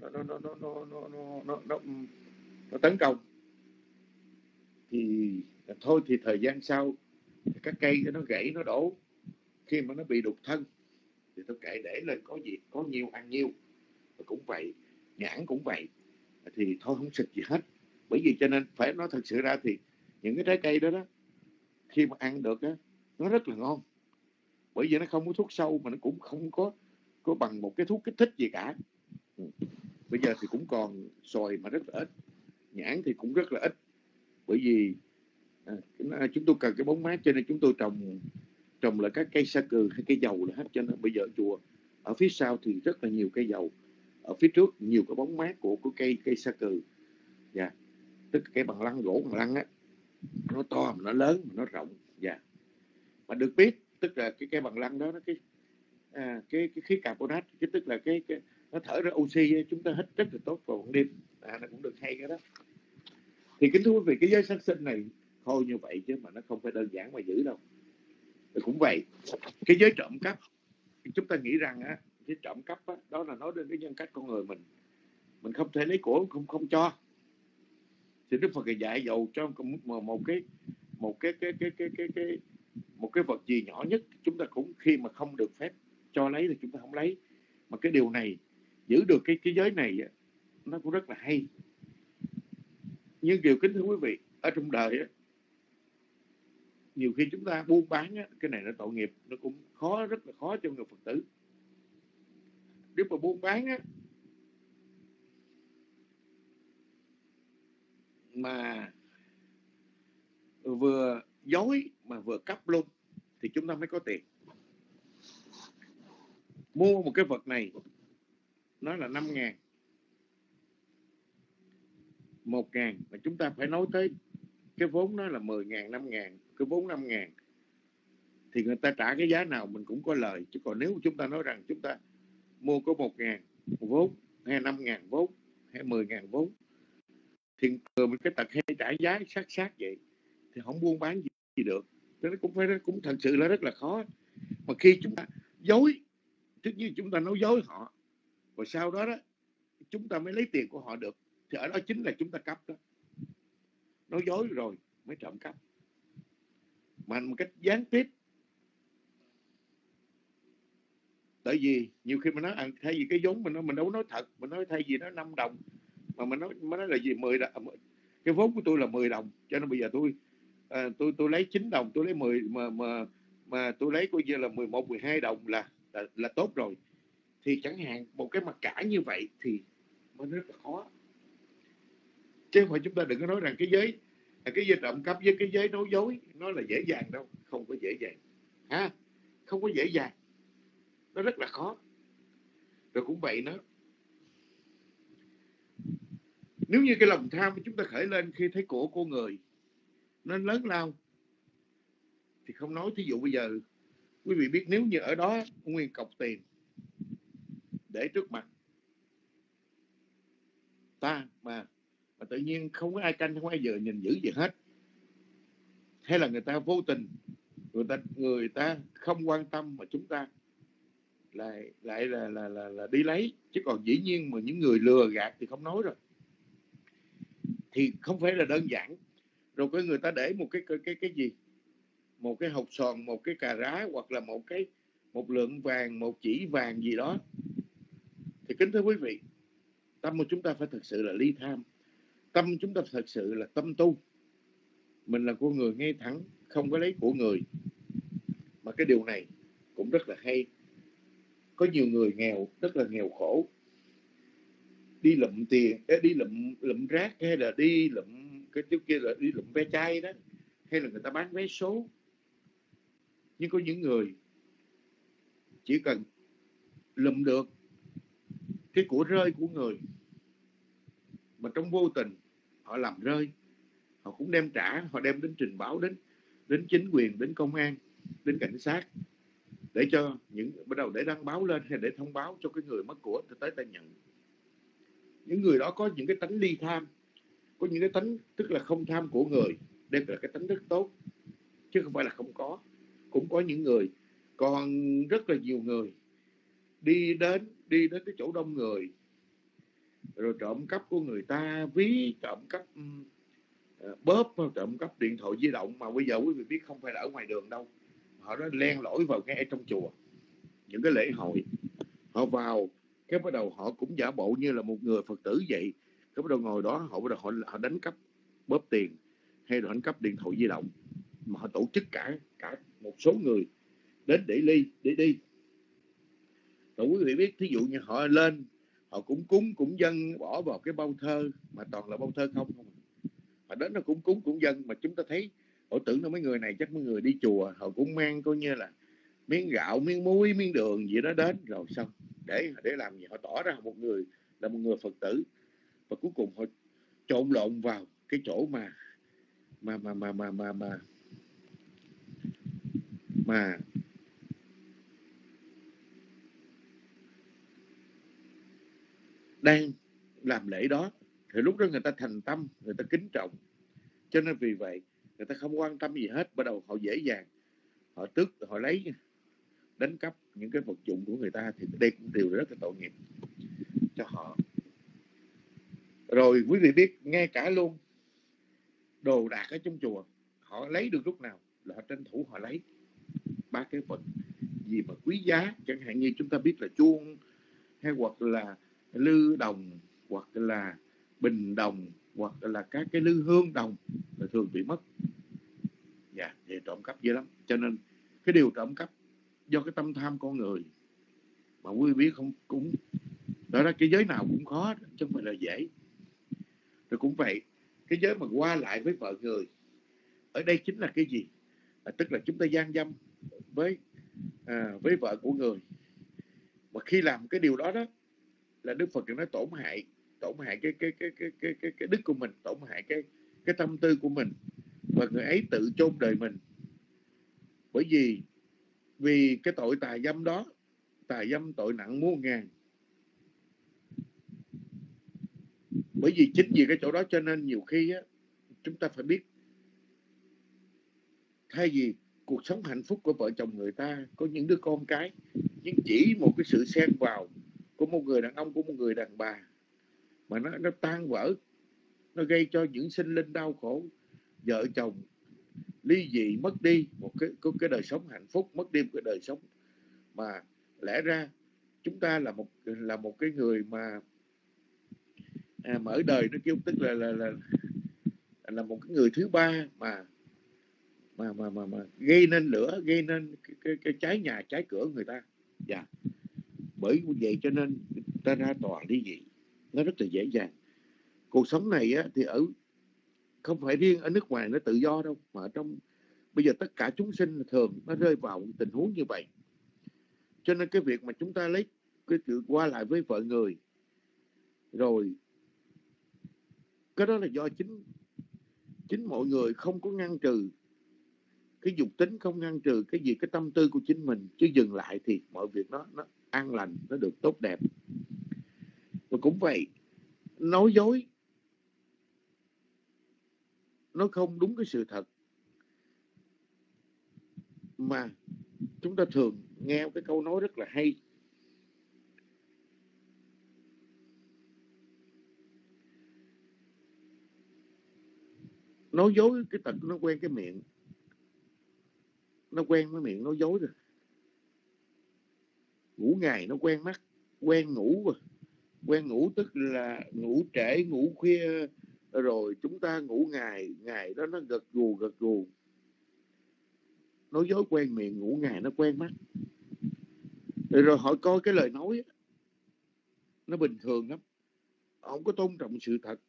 nó nó nó nó nó nó nó, nó, nó, nó tấn công thì thôi thì thời gian sau các cây nó gãy, nó đổ. Khi mà nó bị đục thân, thì tôi kệ để lên có gì có nhiều ăn nhiều và cũng vậy, nhãn cũng vậy. Thì thôi không xịt gì hết. Bởi vì cho nên phải nói thật sự ra thì những cái trái cây đó đó, khi mà ăn được á, nó rất là ngon. Bởi vì nó không có thuốc sâu mà nó cũng không có có bằng một cái thuốc kích thích gì cả. Ừ. Bây giờ thì cũng còn xoài mà rất là ít. Nhãn thì cũng rất là ít. Bởi vì à, chúng tôi cần cái bóng mát cho nên chúng tôi trồng trồng là các cây sa cừ hay cây dầu là hết. Cho nên bây giờ chùa ở phía sau thì rất là nhiều cây dầu. Ở phía trước nhiều cái bóng mát của của cây cây sa cừ. Dạ. Yeah. tức cây bằng lăng gỗ bằng lăng á. Nó to mà nó lớn mà nó rộng. Dạ. Yeah. mà được biết tức là cái cây bằng lăng đó nó cái à, cái cái khí carbonat cái tức là cái, cái nó thở ra oxy chúng ta hít rất là tốt vào ban đêm. À, nó cũng được hay cái đó. Thì kính thưa quý vị cái giới sát sinh này thôi như vậy chứ mà nó không phải đơn giản mà giữ đâu. Thì cũng vậy. Cái giới trộm cắp chúng ta nghĩ rằng á cái trộm cắp á, đó là nói đến cái nhân cách con người mình. Mình không thể lấy của không không cho. Thì đức phật dạy dầu cho một, một cái một cái cái cái cái cái cái một cái vật gì nhỏ nhất chúng ta cũng khi mà không được phép cho lấy thì chúng ta không lấy. Mà cái điều này giữ được cái cái giới này nó cũng rất là hay. Nhưng điều kính thưa quý vị ở trong đời á, nhiều khi chúng ta buôn bán á, cái này nó tội nghiệp nó cũng khó rất là khó cho người phật tử. Nếu mà buôn bán á, mà vừa dối mà vừa cấp luôn thì chúng ta mới có tiền. Mua một cái vật này nó là 5 ngàn một ngàn mà chúng ta phải nói tới cái vốn nó là 10 ngàn 5 ngàn cái bốn 5 ngàn thì người ta trả cái giá nào mình cũng có lời. Chứ còn nếu chúng ta nói rằng chúng ta mua có một ngàn vốn hay 5 ngàn vốn hay 10 ngàn vốn thì người mình cái tật hay trả giá sát sát vậy thì không buôn bán gì, gì được. Nó cũng phải cũng thật sự là rất là khó. Mà khi chúng ta dối tức như chúng ta nói dối họ và sau đó đó chúng ta mới lấy tiền của họ được thì ở đó chính là chúng ta cấp đó. Nói dối rồi mới trộm cắp mà một cách gián tiếp. Tại vì nhiều khi mình nói à, thay vì cái vốn mình nói mình đâu nói thật mình nói thay vì nó 5 đồng mà mình nói mình nói là gì 10 đồng cái vốn của tôi là 10 đồng cho nên bây giờ tôi à, tôi tôi lấy 9 đồng tôi lấy 10 mà mà mà tôi lấy coi như là 11 12 đồng là là, là tốt rồi. Thì chẳng hạn một cái mặt cả như vậy thì nó rất là khó. Chứ mà chúng ta đừng có nói rằng cái giới cái giới trộm cắp với cái giới nói dối, nó là dễ dàng đâu, không có dễ dàng. Ha? Không có dễ dàng. Nó rất là khó. Rồi cũng vậy nữa nếu như cái lòng tham chúng ta khởi lên khi thấy của cô người, nó lớn lao, thì không nói. Thí dụ bây giờ, quý vị biết nếu như ở đó, nguyên cọc tiền, để trước mặt, ta mà mà tự nhiên không có ai canh không có ai giờ nhìn giữ gì hết. Hay là người ta vô tình người ta người ta không quan tâm mà chúng ta lại lại là là là, là đi lấy. Chứ còn dĩ nhiên mà những người lừa gạt thì không nói rồi. Thì không phải là đơn giản. Rồi cái người ta để một cái cái cái cái gì? Một cái hộp sòn một cái cà rá hoặc là một cái một lượng vàng một chỉ vàng gì đó. Thì kính thưa quý vị tâm của chúng ta phải thực sự là ly tham tâm chúng ta thật sự là tâm tu. Mình là con người ngay thẳng, không có lấy của người. Mà cái điều này cũng rất là hay. Có nhiều người nghèo, rất là nghèo khổ. Đi lụm tiền đi lụm lụm rác, hay là đi lụm cái trước kia là đi lụm vé chai đó. Hay là người ta bán vé số. Nhưng có những người chỉ cần lụm được cái của rơi của người, mà trong vô tình họ làm rơi. Họ cũng đem trả, họ đem đến trình báo đến đến chính quyền, đến công an, đến cảnh sát, để cho những, bắt đầu để đăng báo lên hay để thông báo cho cái người mất của thì tới tay nhận. Những người đó có những cái tánh ly tham, có những cái tánh, tức là không tham của người đây là cái tánh rất tốt, chứ không phải là không có. Cũng có những người, còn rất là nhiều người đi đến đi đến cái chỗ đông người rồi trộm cắp của người ta ví trộm cắp ừ, ờ, bóp trộm cắp điện thoại di động mà bây giờ quý vị biết không phải là ở ngoài đường đâu. Họ đã len lỏi vào ngay trong chùa. Những cái lễ hội họ vào cái bắt đầu họ cũng giả bộ như là một người phật tử vậy. Cái bắt đầu ngồi đó họ bắt đầu họ, họ đánh cắp bóp tiền hay là đánh cắp điện thoại di động. Mà họ tổ chức cả cả một số người đến để ly để đi. Rồi quý vị biết thí dụ như họ lên họ cũng cúng cũng dân, bỏ vào cái bao thơ, mà toàn là bao thơ không không mà đến nó cũng cúng cũng dân, mà chúng ta thấy, họ tưởng là mấy người này chắc mấy người đi chùa, họ cũng mang coi như là miếng gạo, miếng muối, miếng đường gì đó đến, rồi xong. Để để làm gì? Họ tỏ ra một người, là một người phật tử. Và cuối cùng họ trộn lộn vào cái chỗ mà mà mà mà mà mà mà mà đang làm lễ đó, thì lúc đó người ta thành tâm, người ta kính trọng. Cho nên vì vậy, người ta không quan tâm gì hết, bắt đầu họ dễ dàng, họ tước, họ lấy, đánh cắp những cái vật dụng của người ta, thì đây cũng điều rất là tội nghiệp cho họ. Rồi quý vị biết, ngay cả luôn đồ đạc ở trong chùa, họ lấy được lúc nào là họ tranh thủ họ lấy. Ba cái vật gì mà quý giá, chẳng hạn như chúng ta biết là chuông, hay hoặc là lư đồng hoặc là bình đồng hoặc là các cái lư hương đồng là thường bị mất. Dạ thì trộm cắp dữ lắm. Cho nên cái điều trộm cắp do cái tâm tham con người mà quý biết không cũng đó là cái giới nào cũng khó chứ không phải là dễ. Rồi cũng vậy cái giới mà qua lại với vợ người ở đây chính là cái gì? À, tức là chúng ta gian dâm với à, với vợ của người. Mà khi làm cái điều đó đó là Đức Phật nói tổn hại tổn hại cái cái cái cái cái cái, cái đức của mình tổn hại cái cái tâm tư của mình và người ấy tự chôn đời mình. Bởi vì vì cái tội tà dâm đó tà dâm tội nặng muôn ngàn. Bởi vì chính vì cái chỗ đó cho nên nhiều khi á, chúng ta phải biết thay vì cuộc sống hạnh phúc của vợ chồng người ta có những đứa con cái nhưng chỉ một cái sự xen vào của một người đàn ông của một người đàn bà mà nó nó tan vỡ nó gây cho những sinh linh đau khổ vợ chồng ly dị mất đi một cái có cái đời sống hạnh phúc mất đi một cái đời sống. Mà lẽ ra chúng ta là một là một cái người mà à, mở đời nó kêu tức là là là là một cái người thứ ba mà mà mà mà, mà gây nên lửa gây nên cái, cái, cái trái nhà trái cửa người ta. Dạ bởi vậy cho nên ta ra tòa ly dị. Nó rất là dễ dàng. Cuộc sống này á, thì ở không phải riêng ở nước ngoài nó tự do đâu mà ở trong bây giờ tất cả chúng sinh thường nó rơi vào tình huống như vậy. Cho nên cái việc mà chúng ta lấy cái sự qua lại với vợ người rồi cái đó là do chính chính mọi người không có ngăn trừ. Cái dục tính không ngăn trừ cái gì cái tâm tư của chính mình chứ dừng lại thì mọi việc nó nó an lành nó được tốt đẹp. Và cũng vậy, nói dối nó không đúng cái sự thật. Mà chúng ta thường nghe cái câu nói rất là hay. Nói dối cái tật nó quen cái miệng. Nó quen cái miệng nói dối rồi ngủ ngày nó quen mắt quen ngủ rồi quen ngủ tức là ngủ trễ ngủ khuya. Rồi chúng ta ngủ ngày ngày đó nó gật gù gật gù. Nói dối quen miệng ngủ ngày nó quen mắt. Rồi, rồi họ coi cái lời nói nó bình thường lắm. Không có tôn trọng sự thật.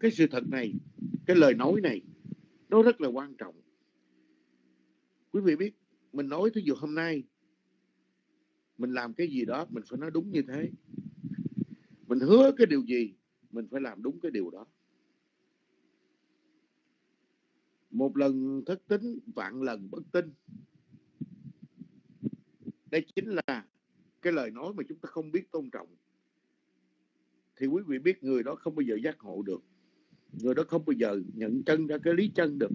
Cái sự thật này cái lời nói này nó rất là quan trọng. Quý vị biết mình nói thí dụ hôm nay. Mình làm cái gì đó, mình phải nói đúng như thế. Mình hứa cái điều gì, mình phải làm đúng cái điều đó. Một lần thất tính vạn lần bất tin đây chính là cái lời nói mà chúng ta không biết tôn trọng. Thì quý vị biết người đó không bao giờ giác ngộ được. Người đó không bao giờ nhận chân ra cái lý chân được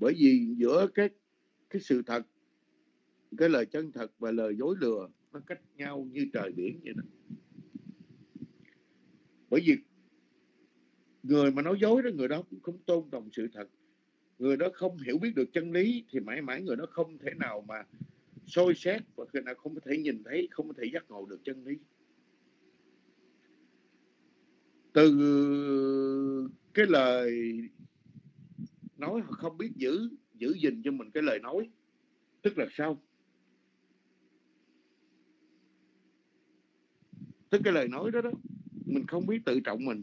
bởi vì giữa cái cái sự thật, cái lời chân thật và lời dối lừa nó cách nhau như trời biển vậy đó. Bởi vì người mà nói dối đó, người đó cũng không tôn trọng sự thật. Người đó không hiểu biết được chân lý thì mãi mãi người đó không thể nào mà soi xét và người nào không có thể nhìn thấy, không có thể giác ngộ được chân lý. Từ cái lời nói họ không biết giữ giữ gìn cho mình cái lời nói. Tức là sao? Tức cái lời nói đó đó, mình không biết tự trọng mình.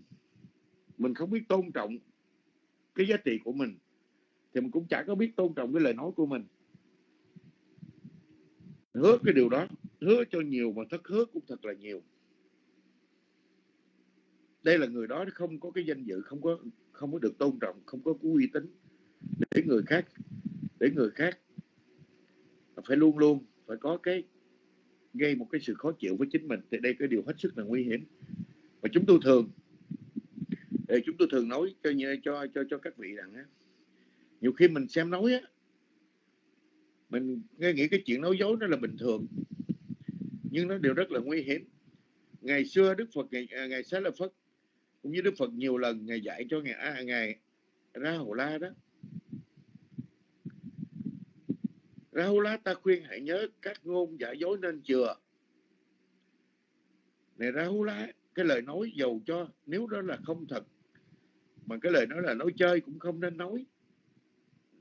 Mình không biết tôn trọng cái giá trị của mình. Thì mình cũng chả có biết tôn trọng cái lời nói của mình. Hứa cái điều đó, hứa cho nhiều mà thất hứa cũng thật là nhiều. Đây là người đó không có cái danh dự, không có không có được tôn trọng, không có uy tín người khác để người khác phải luôn luôn phải có cái gây một cái sự khó chịu với chính mình. Thì đây cái điều hết sức là nguy hiểm. Và chúng tôi thường chúng tôi thường nói cho cho cho cho các vị rằng á nhiều khi mình xem nói á mình nghe nghĩ cái chuyện nói dối nó là bình thường nhưng nó đều rất là nguy hiểm. Ngày xưa đức phật ngày à, ngày xá lợi phất cũng như đức phật nhiều lần ngày dạy cho ngày à, ngày ra hồ la đó rau lá ta khuyên hãy nhớ các ngôn giả dối nên chừa. Này rau lá cái lời nói dầu cho, nếu đó là không thật, mà cái lời nói là nói chơi cũng không nên nói.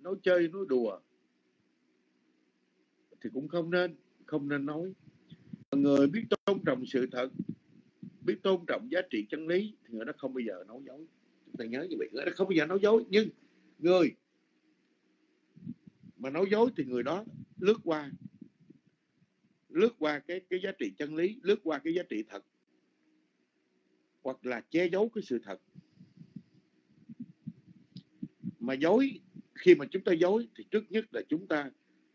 Nói chơi, nói đùa thì cũng không nên không nên nói. Người biết tôn trọng sự thật, biết tôn trọng giá trị chân lý thì người đó không bao giờ nói dối. Ta nhớ như vậy, người đó không bao giờ nói dối, nhưng người mà nói dối thì người đó lướt qua lướt qua cái cái giá trị chân lý, lướt qua cái giá trị thật, hoặc là che giấu cái sự thật. Mà dối, khi mà chúng ta dối thì trước nhất là chúng ta,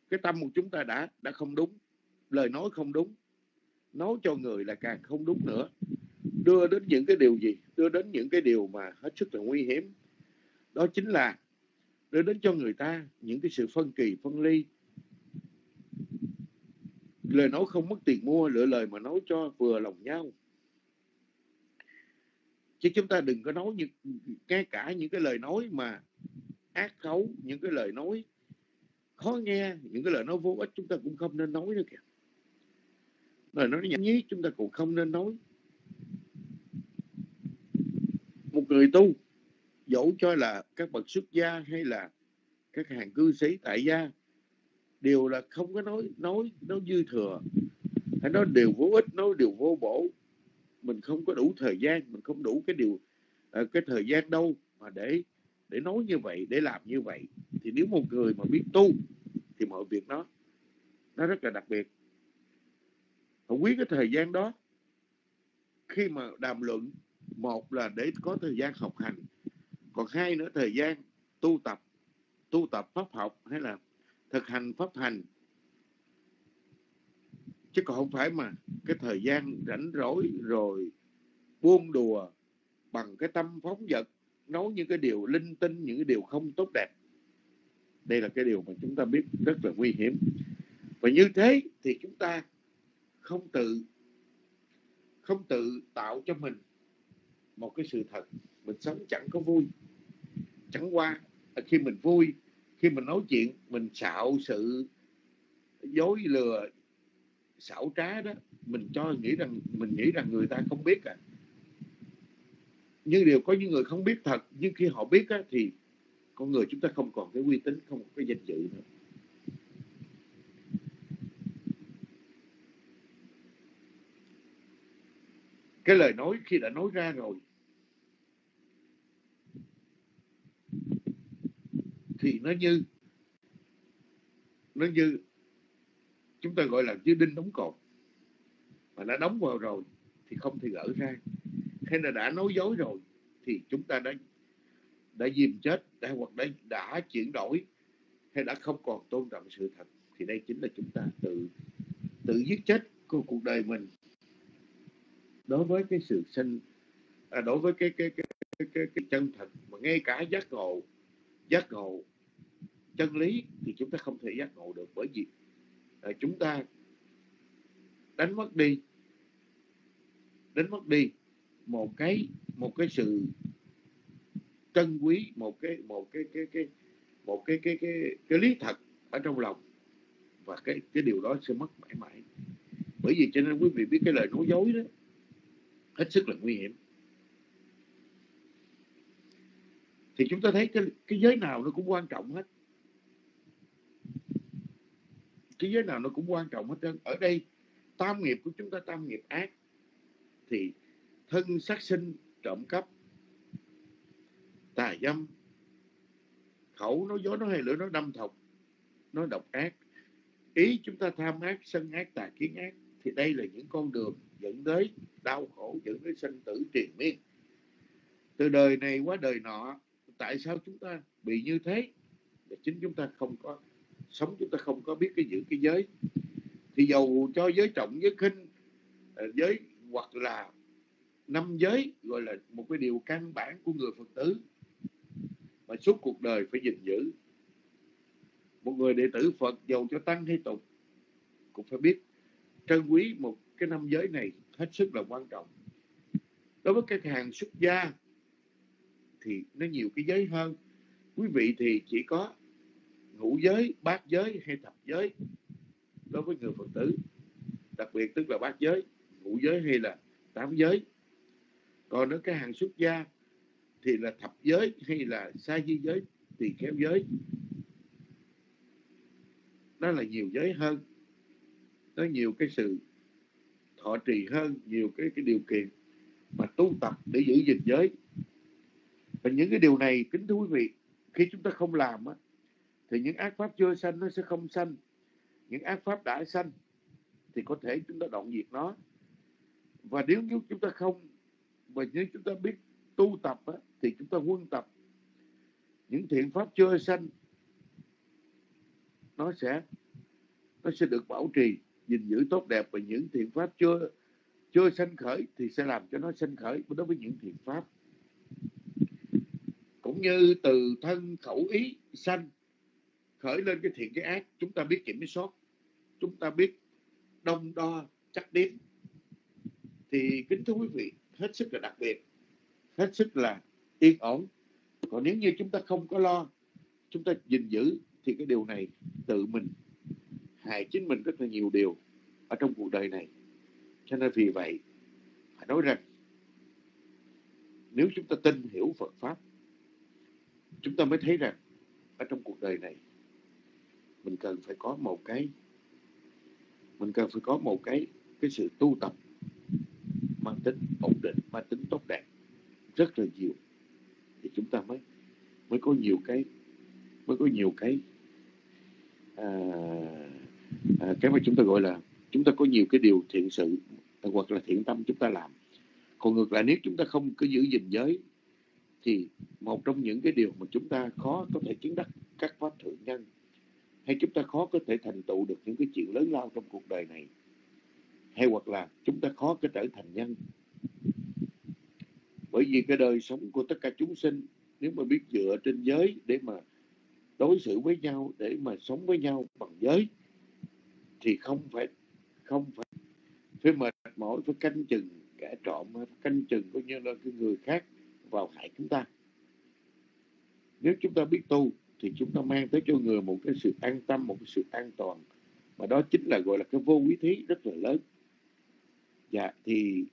cái tâm của chúng ta đã đã không đúng, lời nói không đúng, nói cho người là càng không đúng nữa. Đưa đến những cái điều gì? Đưa đến những cái điều mà hết sức là nguy hiểm. Đó chính là đưa đến cho người ta những cái sự phân kỳ phân ly. Lời nói không mất tiền mua lựa lời mà nói cho vừa lòng nhau. Chứ chúng ta đừng có nói những, ngay cả những cái lời nói mà ác khấu những cái lời nói khó nghe những cái lời nói vô ích chúng ta cũng không nên nói nữa kìa. Lời nói nhảm nhí chúng ta cũng không nên nói. Một người tu dẫu cho là các bậc xuất gia hay là các hàng cư sĩ tại gia đều là không có nói nói nói dư thừa. Hay nói đều vô ích, nói đều vô bổ. Mình không có đủ thời gian, mình không đủ cái điều à, cái thời gian đâu mà để để nói như vậy, để làm như vậy. Thì nếu một người mà biết tu thì mọi việc nó nó rất là đặc biệt. Họ quý cái thời gian đó. Khi mà đàm luận, một là để có thời gian học hành còn hai nữa, thời gian tu tập tu tập pháp học hay là thực hành pháp hành. Chứ còn không phải mà cái thời gian rảnh rỗi rồi buông đùa bằng cái tâm phóng vật nói những cái điều linh tinh, những cái điều không tốt đẹp. Đây là cái điều mà chúng ta biết rất là nguy hiểm. Và như thế thì chúng ta không tự không tự tạo cho mình một cái sự thật mình sống chẳng có vui. Chẳng qua khi mình vui khi mình nói chuyện mình xạo sự dối lừa xảo trá đó mình cho nghĩ rằng mình nghĩ rằng người ta không biết à. Nhưng điều có những người không biết thật nhưng khi họ biết á, thì con người chúng ta không còn cái uy tín không có cái danh dự nữa. Cái lời nói khi đã nói ra rồi thì nó như nó như chúng ta gọi là chữ đinh đóng cột. Mà đã đóng vào rồi thì không thể gỡ ra. Hay là đã nói dối rồi thì chúng ta đã đã dìm chết đã hoặc đã đã chuyển đổi. Hay đã không còn tôn trọng sự thật thì đây chính là chúng ta tự tự giết chết của cuộc đời mình. Đối với cái sự sinh à, đối với cái cái cái, cái cái cái chân thật mà ngay cả giác ngộ giác ngộ chân lý thì chúng ta không thể giác ngộ được bởi vì à, chúng ta đánh mất đi đánh mất đi một cái một cái sự trân quý một cái một cái cái cái một cái cái cái cái, cái lý thật ở trong lòng và cái cái điều đó sẽ mất mãi mãi. Bởi vì cho nên quý vị biết cái lời nói dối đó hết sức là nguy hiểm. Thì chúng ta thấy cái cái giới nào nó cũng quan trọng hết thế giới nào nó cũng quan trọng hết trơn. Ở đây, tam nghiệp của chúng ta, tam nghiệp ác, thì thân sát sinh, trộm cắp, tà dâm, khẩu nói dối nói hay lửa nói đâm thọc, nói độc ác, ý chúng ta tham ác, sân ác, tà kiến ác, thì đây là những con đường dẫn tới đau khổ, dẫn tới sinh tử triền miên. Từ đời này qua đời nọ, tại sao chúng ta bị như thế? Là chính chúng ta không có sống chúng ta không có biết cái giữ cái giới. Thì dầu cho giới trọng, giới khinh ờ, giới hoặc là năm giới, gọi là một cái điều căn bản của người phật tử, mà suốt cuộc đời phải gìn giữ. Một người đệ tử phật dầu cho tăng hay tục cũng phải biết trân quý một cái năm giới này hết sức là quan trọng. Đối với các hàng xuất gia thì nó nhiều cái giới hơn. Quý vị thì chỉ có ngũ giới bát giới hay thập giới đối với người phật tử. Đặc biệt tức là bát giới ngũ giới hay là tám giới. Còn nếu cái hàng xuất gia thì là thập giới hay là sa di giới tỳ kheo giới. Nó là nhiều giới hơn. Nó nhiều cái sự thọ trì hơn nhiều cái cái điều kiện mà tu tập để giữ gìn giới. Và những cái điều này kính thưa quý vị khi chúng ta không làm á, thì những ác pháp chưa sanh nó sẽ không sanh. Những ác pháp đã sanh thì có thể chúng ta đoạn diệt nó. Và nếu như chúng ta không và nếu chúng ta biết tu tập á, thì chúng ta quân tập. Những thiện pháp chưa sanh nó sẽ nó sẽ được bảo trì gìn giữ tốt đẹp. Và những thiện pháp chưa chưa sanh khởi thì sẽ làm cho nó sanh khởi đối với những thiện pháp. Cũng như từ thân khẩu ý sanh khởi lên cái thiện, cái ác, chúng ta biết kiểm soát chúng ta biết đông đo chắc đếm. Thì kính thưa quý vị, hết sức là đặc biệt, hết sức là yên ổn. Còn nếu như chúng ta không có lo, chúng ta gìn giữ, thì cái điều này tự mình hại chính mình rất là nhiều điều ở trong cuộc đời này. Cho nên vì vậy, phải nói rằng, nếu chúng ta tin hiểu Phật pháp, chúng ta mới thấy rằng ở trong cuộc đời này mình cần phải có một cái mình cần phải có một cái cái sự tu tập mang tính ổn định mang tính tốt đẹp rất là nhiều. Thì chúng ta mới mới có nhiều cái mới có nhiều cái à, à, cái mà chúng ta gọi là chúng ta có nhiều cái điều thiện sự hoặc là thiện tâm chúng ta làm. Còn ngược lại nếu chúng ta không cứ giữ gìn giới thì một trong những cái điều mà chúng ta khó có thể chứng đắc các pháp thượng nhân hay chúng ta khó có thể thành tựu được những cái chuyện lớn lao trong cuộc đời này? Hay hoặc là chúng ta khó có trở thành nhân? Bởi vì cái đời sống của tất cả chúng sinh, nếu mà biết dựa trên giới để mà đối xử với nhau, để mà sống với nhau bằng giới, thì không phải không phải phải mệt mỏi, phải canh chừng kẻ trộm, phải canh chừng coi như là cái người khác vào hại chúng ta. Nếu chúng ta biết tu thì chúng ta mang tới cho người một cái sự an tâm, một cái sự an toàn. Mà đó chính là gọi là cái vô quý thí rất là lớn. Dạ thì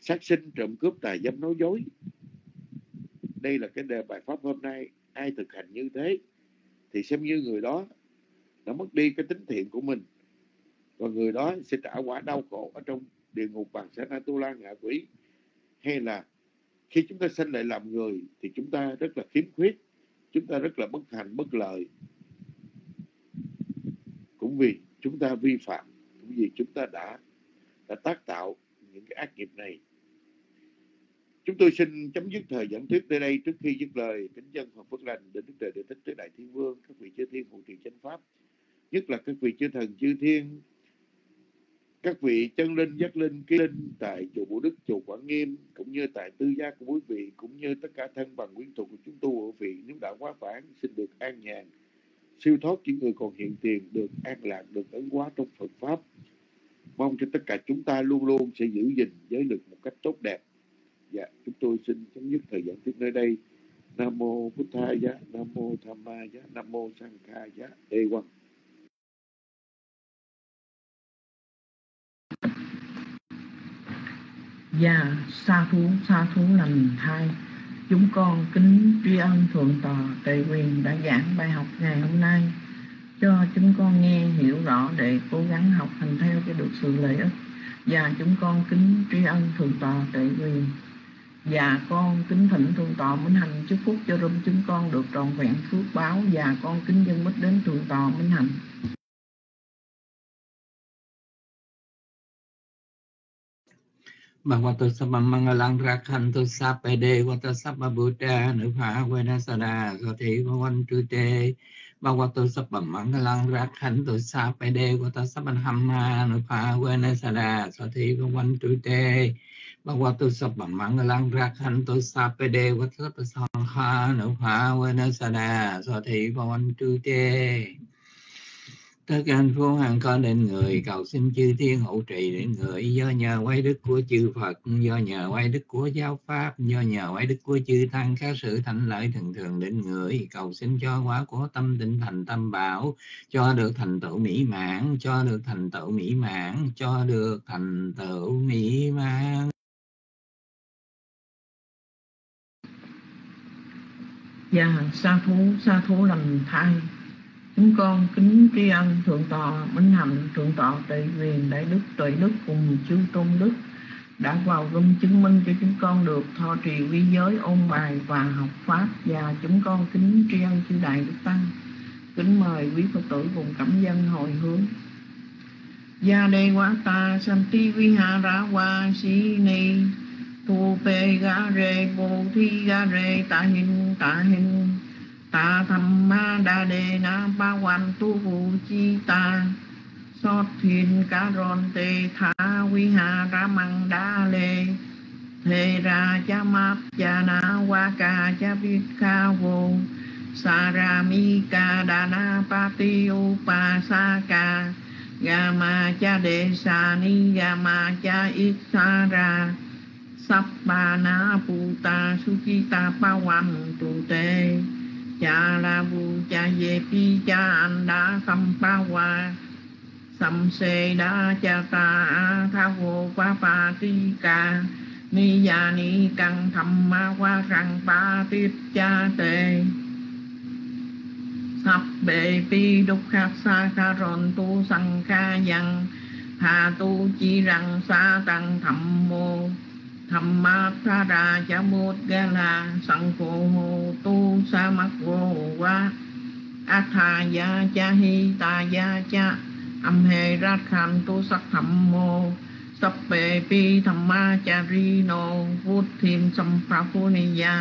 sát sinh trộm cướp tài dâm nói dối. Đây là cái đề bài pháp hôm nay. Ai thực hành như thế thì xem như người đó đã mất đi cái tính thiện của mình. Và người đó sẽ trả quả đau khổ ở trong địa ngục bằng sát na tu la ngạ quỷ. Hay là khi chúng ta sinh lại làm người thì chúng ta rất là khiếm khuyết chúng ta rất là bất hạnh, bất lợi. Cũng vì chúng ta vi phạm, cũng vì chúng ta đã đã tác tạo những cái ác nghiệp này. Chúng tôi xin chấm dứt thời giảng thuyết tới đây, trước khi dứt lời kính dân Phật Phước Lành đến Đức Trời để Thích tới Đại Thiên Vương, các vị chư thiên hộ trì chánh pháp, nhất là các vị chư thần chư thiên các vị chân linh, giác linh, ký linh tại chùa Vũ Đức, chùa Quảng Nghiêm, cũng như tại tư gia của quý vị, cũng như tất cả thân bằng quyến thuộc của chúng tôi ở vị, nếu đã quá vãng xin được an nhàn. Siêu thoát những người còn hiện tiền, được an lạc, được ấn hóa trong Phật pháp. Mong cho tất cả chúng ta luôn luôn sẽ giữ gìn giới lực một cách tốt đẹp. Dạ chúng tôi xin chấm dứt thời gian tiếp nơi đây. Nam mô phật thai nam mô tham ma nam mô sanh kha giá. Ê quang. Dạ, sa thú, sa thú lành thai. Chúng con kính tri ân Thượng Tọa Tề Quyền đã giảng bài học ngày hôm nay Cho chúng con nghe hiểu rõ để cố gắng học hành theo cho được sự lợi ích. Và chúng con kính tri ân Thượng Tọa Tề Quyền. Dạ con kính thỉnh Thượng Tọa Minh hạnh chúc phúc cho rung chúng con được trọn vẹn phước báo. Và con kính dân mít đến Thượng Tọa Minh hạnh. Bhagavato Sammangalang Rakhanto Sapede Vata Sabbhuta Nupha Vena Sada Sati Bhavantu Te Bhagavato Sammangalang Rakhanto Sapede Vata Sabbhamma Nupha Vena Sada Sati Bhavantu Te Bhagavato Sammangalang Rakhanto Sapede Vata Sabbhamma Nupha Vena Sada Sati Bhavantu Te tất cả hạnh phúc hằng có đến người cầu xin chư thiên hộ trì đến người do nhờ quay đức của chư Phật do nhờ quay đức của giáo pháp do nhờ quay đức của chư tăng các sự thành lợi thường thường đến người cầu xin cho quả của tâm định thành tâm bảo cho được thành tựu mỹ mãn cho được thành tựu mỹ mãn cho được thành tựu mỹ mãn. Dạ, sa thú, sa thú lành thai. Chúng con kính tri ân Thượng Tọa Minh Hạnh, Thượng Tọa tề Quyền, Đại Đức, Tuệ Đức cùng chư Tôn Đức đã vào gom chứng minh cho chúng con được thọ trì quy giới ôn bài và học pháp. Và chúng con kính tri ân chư đại đức tăng kính mời quý phật tử cùng cảm dân hồi hướng. Gia đề quá ta santi ra qua si ni tu pe ga re bồ thi ga re ta hin ta hin ta tham ma đa đề na ba quan tu vụ chi ta. Sót thiên cá ron tê tha vi hà ra măng đa lê. Thề ra cha mát cha na wa ca cha biết ca vô. Sa ra mi ca đa na pa ti u pa sa ca. Ga ma cha đề sa ni ga ma cha ít sa ra. Sắp ba na pu ta ta pa wan tu te cha la vu cha ye pi cha an đa sam pa wa sam se đa cha ta tha vô pa pa ti ca. Ni ya ni căng tham ma qua răng pa tiếp cha tê sắp bệ pi đúc khắc sa kha ron tu sang kha yang hà tu chi răng sa tăng thầm mô thầm ma tha ra cha mốt ga la sang phô hô tu sa mắc vô wa a tha ya cha hi ta ya cha âm hề ra khan tu sắc thầm mô sắp bề pi thầm ma cha ri nô vút thêm sam pha phu ni ya